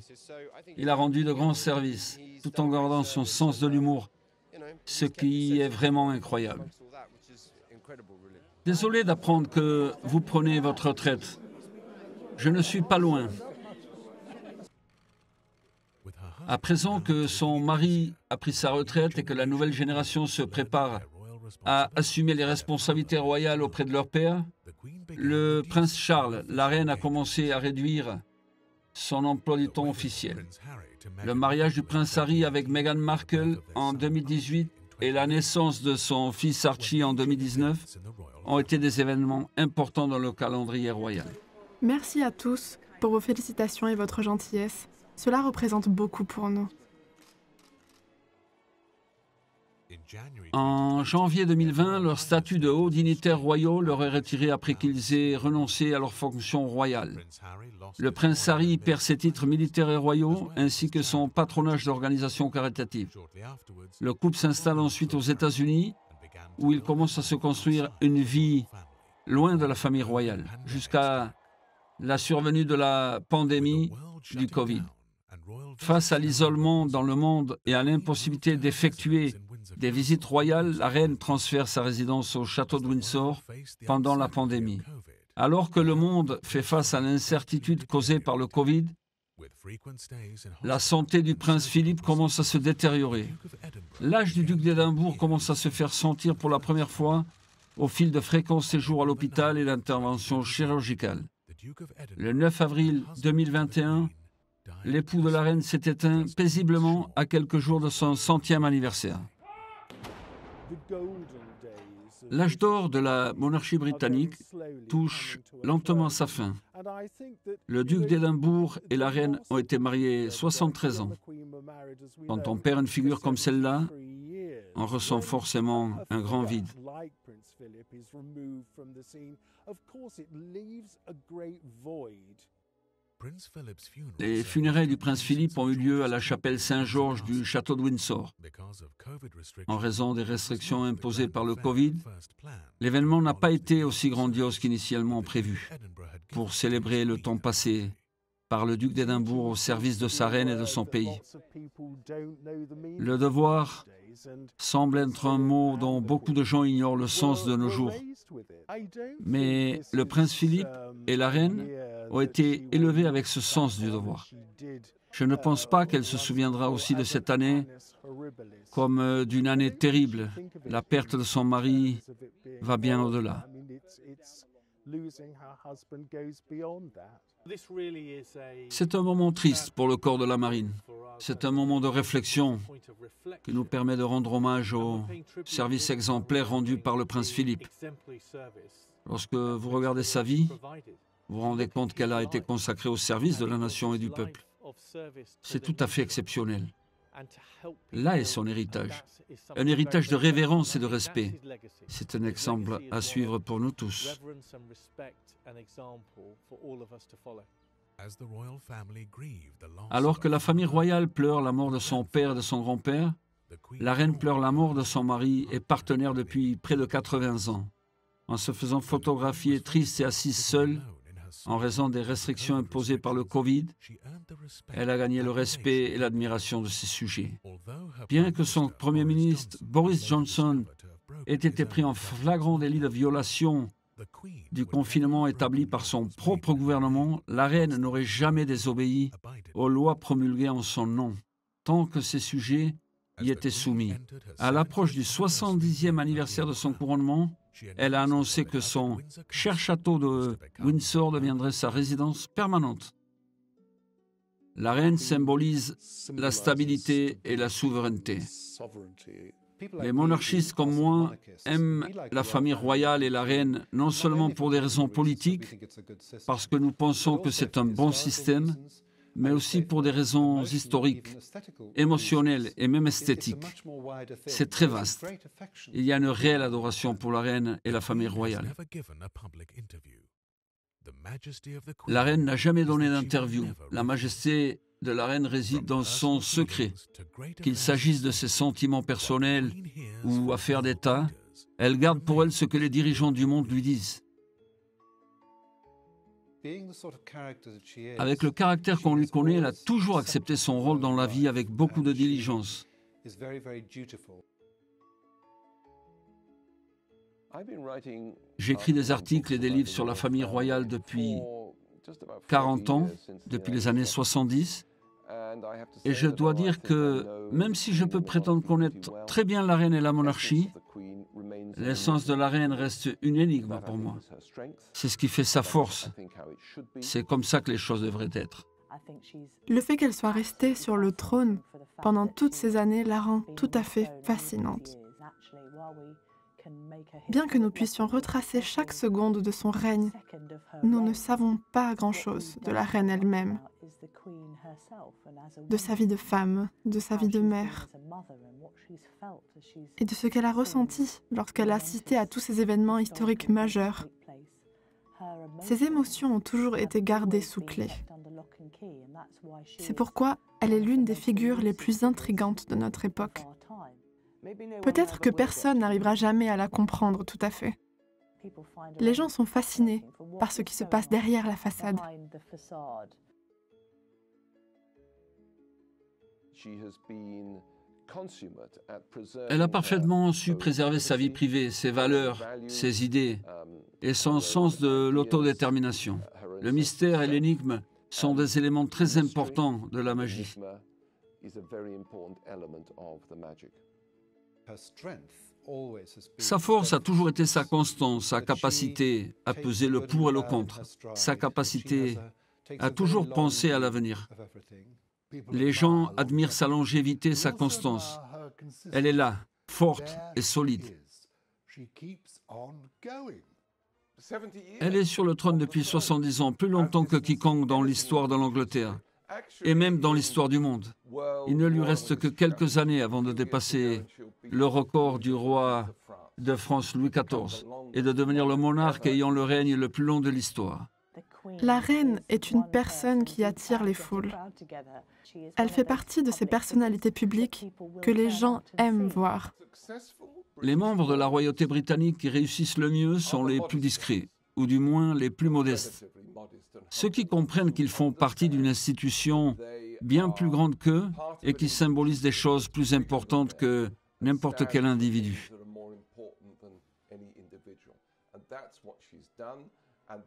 Il a rendu de grands services, tout en gardant son sens de l'humour, ce qui est vraiment incroyable. Désolé d'apprendre que vous prenez votre retraite. Je ne suis pas loin. À présent que son mari a pris sa retraite et que la nouvelle génération se prépare à assumer les responsabilités royales auprès de leur père, le prince Charles, la reine, a commencé à réduire son emploi du temps officiel. Le mariage du prince Harry avec Meghan Markle en 2018 et la naissance de son fils Archie en 2019 ont été des événements importants dans le calendrier royal. Merci à tous pour vos félicitations et votre gentillesse. Cela représente beaucoup pour nous. En janvier 2020, leur statut de haut dignitaire royaux leur est retiré après qu'ils aient renoncé à leurs fonctions royales. Le prince Harry perd ses titres militaires et royaux ainsi que son patronage d'organisation caritative. Le couple s'installe ensuite aux États-Unis où il commence à se construire une vie loin de la famille royale jusqu'à la survenue de la pandémie du Covid. Face à l'isolement dans le monde et à l'impossibilité d'effectuer des visites royales, la reine transfère sa résidence au château de Windsor pendant la pandémie. Alors que le monde fait face à l'incertitude causée par le Covid, la santé du prince Philippe commence à se détériorer. L'âge du duc d'Édimbourg commence à se faire sentir pour la première fois au fil de fréquents séjours à l'hôpital et d'interventions chirurgicales. Le 9 avril 2021, l'époux de la reine s'est éteint paisiblement à quelques jours de son centième anniversaire. L'âge d'or de la monarchie britannique touche lentement sa fin. Le duc d'Édimbourg et la reine ont été mariés 73 ans. Quand on perd une figure comme celle-là, on ressent forcément un grand vide. Les funérailles du prince Philippe ont eu lieu à la chapelle Saint-Georges du château de Windsor. En raison des restrictions imposées par le Covid, l'événement n'a pas été aussi grandiose qu'initialement prévu. Pour célébrer le temps passé par le duc d'Édimbourg au service de sa reine et de son pays. Le devoir semble être un mot dont beaucoup de gens ignorent le sens de nos jours. Mais le prince Philippe et la reine ont été élevés avec ce sens du devoir. Je ne pense pas qu'elle se souviendra aussi de cette année comme euh, d'une année terrible. La perte de son mari va bien au-delà. C'est un moment triste pour le corps de la marine. C'est un moment de réflexion qui nous permet de rendre hommage au service exemplaire rendu par le prince Philippe. Lorsque vous regardez sa vie, vous vous rendez compte qu'elle a été consacrée au service de la nation et du peuple. C'est tout à fait exceptionnel. Là est son héritage. Un héritage de révérence et de respect. C'est un exemple à suivre pour nous tous. Alors que la famille royale pleure la mort de son père et de son grand-père, la reine pleure la mort de son mari et partenaire depuis près de 80 ans. En se faisant photographier triste et assise seule, en raison des restrictions imposées par le Covid, elle a gagné le respect et l'admiration de ses sujets. Bien que son Premier ministre, Boris Johnson, ait été pris en flagrant délit de violation du confinement établi par son propre gouvernement, la reine n'aurait jamais désobéi aux lois promulguées en son nom, tant que ses sujets y étaient soumis. À l'approche du 70e anniversaire de son couronnement, elle a annoncé que son cher château de Windsor deviendrait sa résidence permanente. La reine symbolise la stabilité et la souveraineté. Les monarchistes comme moi aiment la famille royale et la reine non seulement pour des raisons politiques, parce que nous pensons que c'est un bon système, mais aussi pour des raisons historiques, émotionnelles et même esthétiques. C'est très vaste. Il y a une réelle adoration pour la reine et la famille royale. La reine n'a jamais donné d'interview. La majesté de la reine réside dans son secret. Qu'il s'agisse de ses sentiments personnels ou affaires d'État, elle garde pour elle ce que les dirigeants du monde lui disent. Avec le caractère qu'on lui connaît, elle a toujours accepté son rôle dans la vie avec beaucoup de diligence. J'écris des articles et des livres sur la famille royale depuis 40 ans, depuis les années 70. Et je dois dire que même si je peux prétendre connaître très bien la reine et la monarchie, l'essence de la reine reste une énigme pour moi. C'est ce qui fait sa force. C'est comme ça que les choses devraient être. Le fait qu'elle soit restée sur le trône pendant toutes ces années la rend tout à fait fascinante. Bien que nous puissions retracer chaque seconde de son règne, nous ne savons pas grand-chose de la reine elle-même, de sa vie de femme, de sa vie de mère, et de ce qu'elle a ressenti lorsqu'elle a assisté à tous ces événements historiques majeurs. Ses émotions ont toujours été gardées sous clé. C'est pourquoi elle est l'une des figures les plus intrigantes de notre époque. Peut-être que personne n'arrivera jamais à la comprendre tout à fait. Les gens sont fascinés par ce qui se passe derrière la façade. Elle a parfaitement su préserver sa vie privée, ses valeurs, ses idées et son sens de l'autodétermination. Le mystère et l'énigme sont des éléments très importants de la magie. Sa force a toujours été sa constance, sa capacité à peser le pour et le contre, sa capacité à toujours penser à l'avenir. Les gens admirent sa longévité, sa constance. Elle est là, forte et solide. Elle est sur le trône depuis 70 ans, plus longtemps que quiconque dans l'histoire de l'Angleterre et même dans l'histoire du monde. Il ne lui reste que quelques années avant de dépasser le record du roi de France Louis XIV et de devenir le monarque ayant le règne le plus long de l'histoire. La reine est une personne qui attire les foules. Elle fait partie de ces personnalités publiques que les gens aiment voir. Les membres de la royauté britannique qui réussissent le mieux sont les plus discrets, ou du moins les plus modestes. Ceux qui comprennent qu'ils font partie d'une institution bien plus grande qu'eux et qui symbolise des choses plus importantes que n'importe quel individu.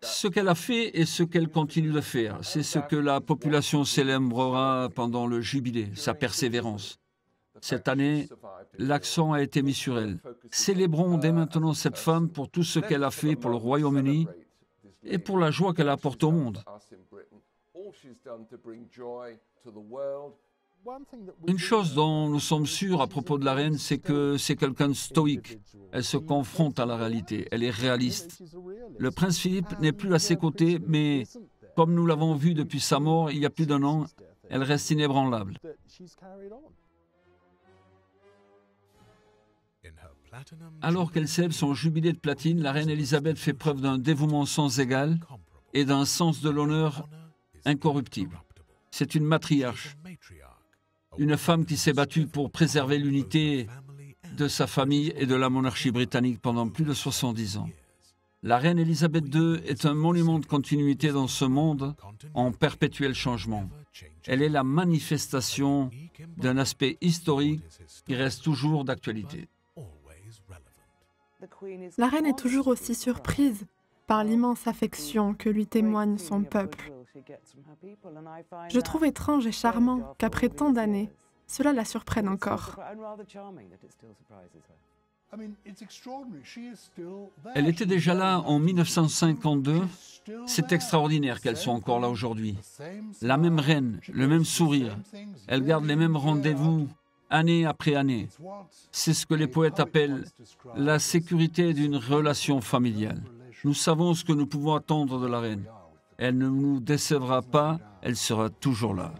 Ce qu'elle a fait et ce qu'elle continue de faire, c'est ce que la population célébrera pendant le jubilé, sa persévérance. Cette année, l'accent a été mis sur elle. Célébrons dès maintenant cette femme pour tout ce qu'elle a fait pour le Royaume-Uni et pour la joie qu'elle apporte au monde. Une chose dont nous sommes sûrs à propos de la reine, c'est que c'est quelqu'un de stoïque. Elle se confronte à la réalité, elle est réaliste. Le prince Philippe n'est plus à ses côtés, mais comme nous l'avons vu depuis sa mort il y a plus d'un an, elle reste inébranlable. Alors qu'elle célèbre son jubilé de platine, la reine Elisabeth fait preuve d'un dévouement sans égal et d'un sens de l'honneur incorruptible. C'est une matriarche, une femme qui s'est battue pour préserver l'unité de sa famille et de la monarchie britannique pendant plus de 70 ans. La reine Elisabeth II est un monument de continuité dans ce monde en perpétuel changement. Elle est la manifestation d'un aspect historique qui reste toujours d'actualité. La reine est toujours aussi surprise par l'immense affection que lui témoigne son peuple. Je trouve étrange et charmant qu'après tant d'années, cela la surprenne encore. Elle était déjà là en 1952. C'est extraordinaire qu'elle soit encore là aujourd'hui. La même reine, le même sourire. Elle garde les mêmes rendez-vous année après année. C'est ce que les poètes appellent la sécurité d'une relation familiale. Nous savons ce que nous pouvons attendre de la reine. Elle ne nous décevra pas, elle sera toujours là.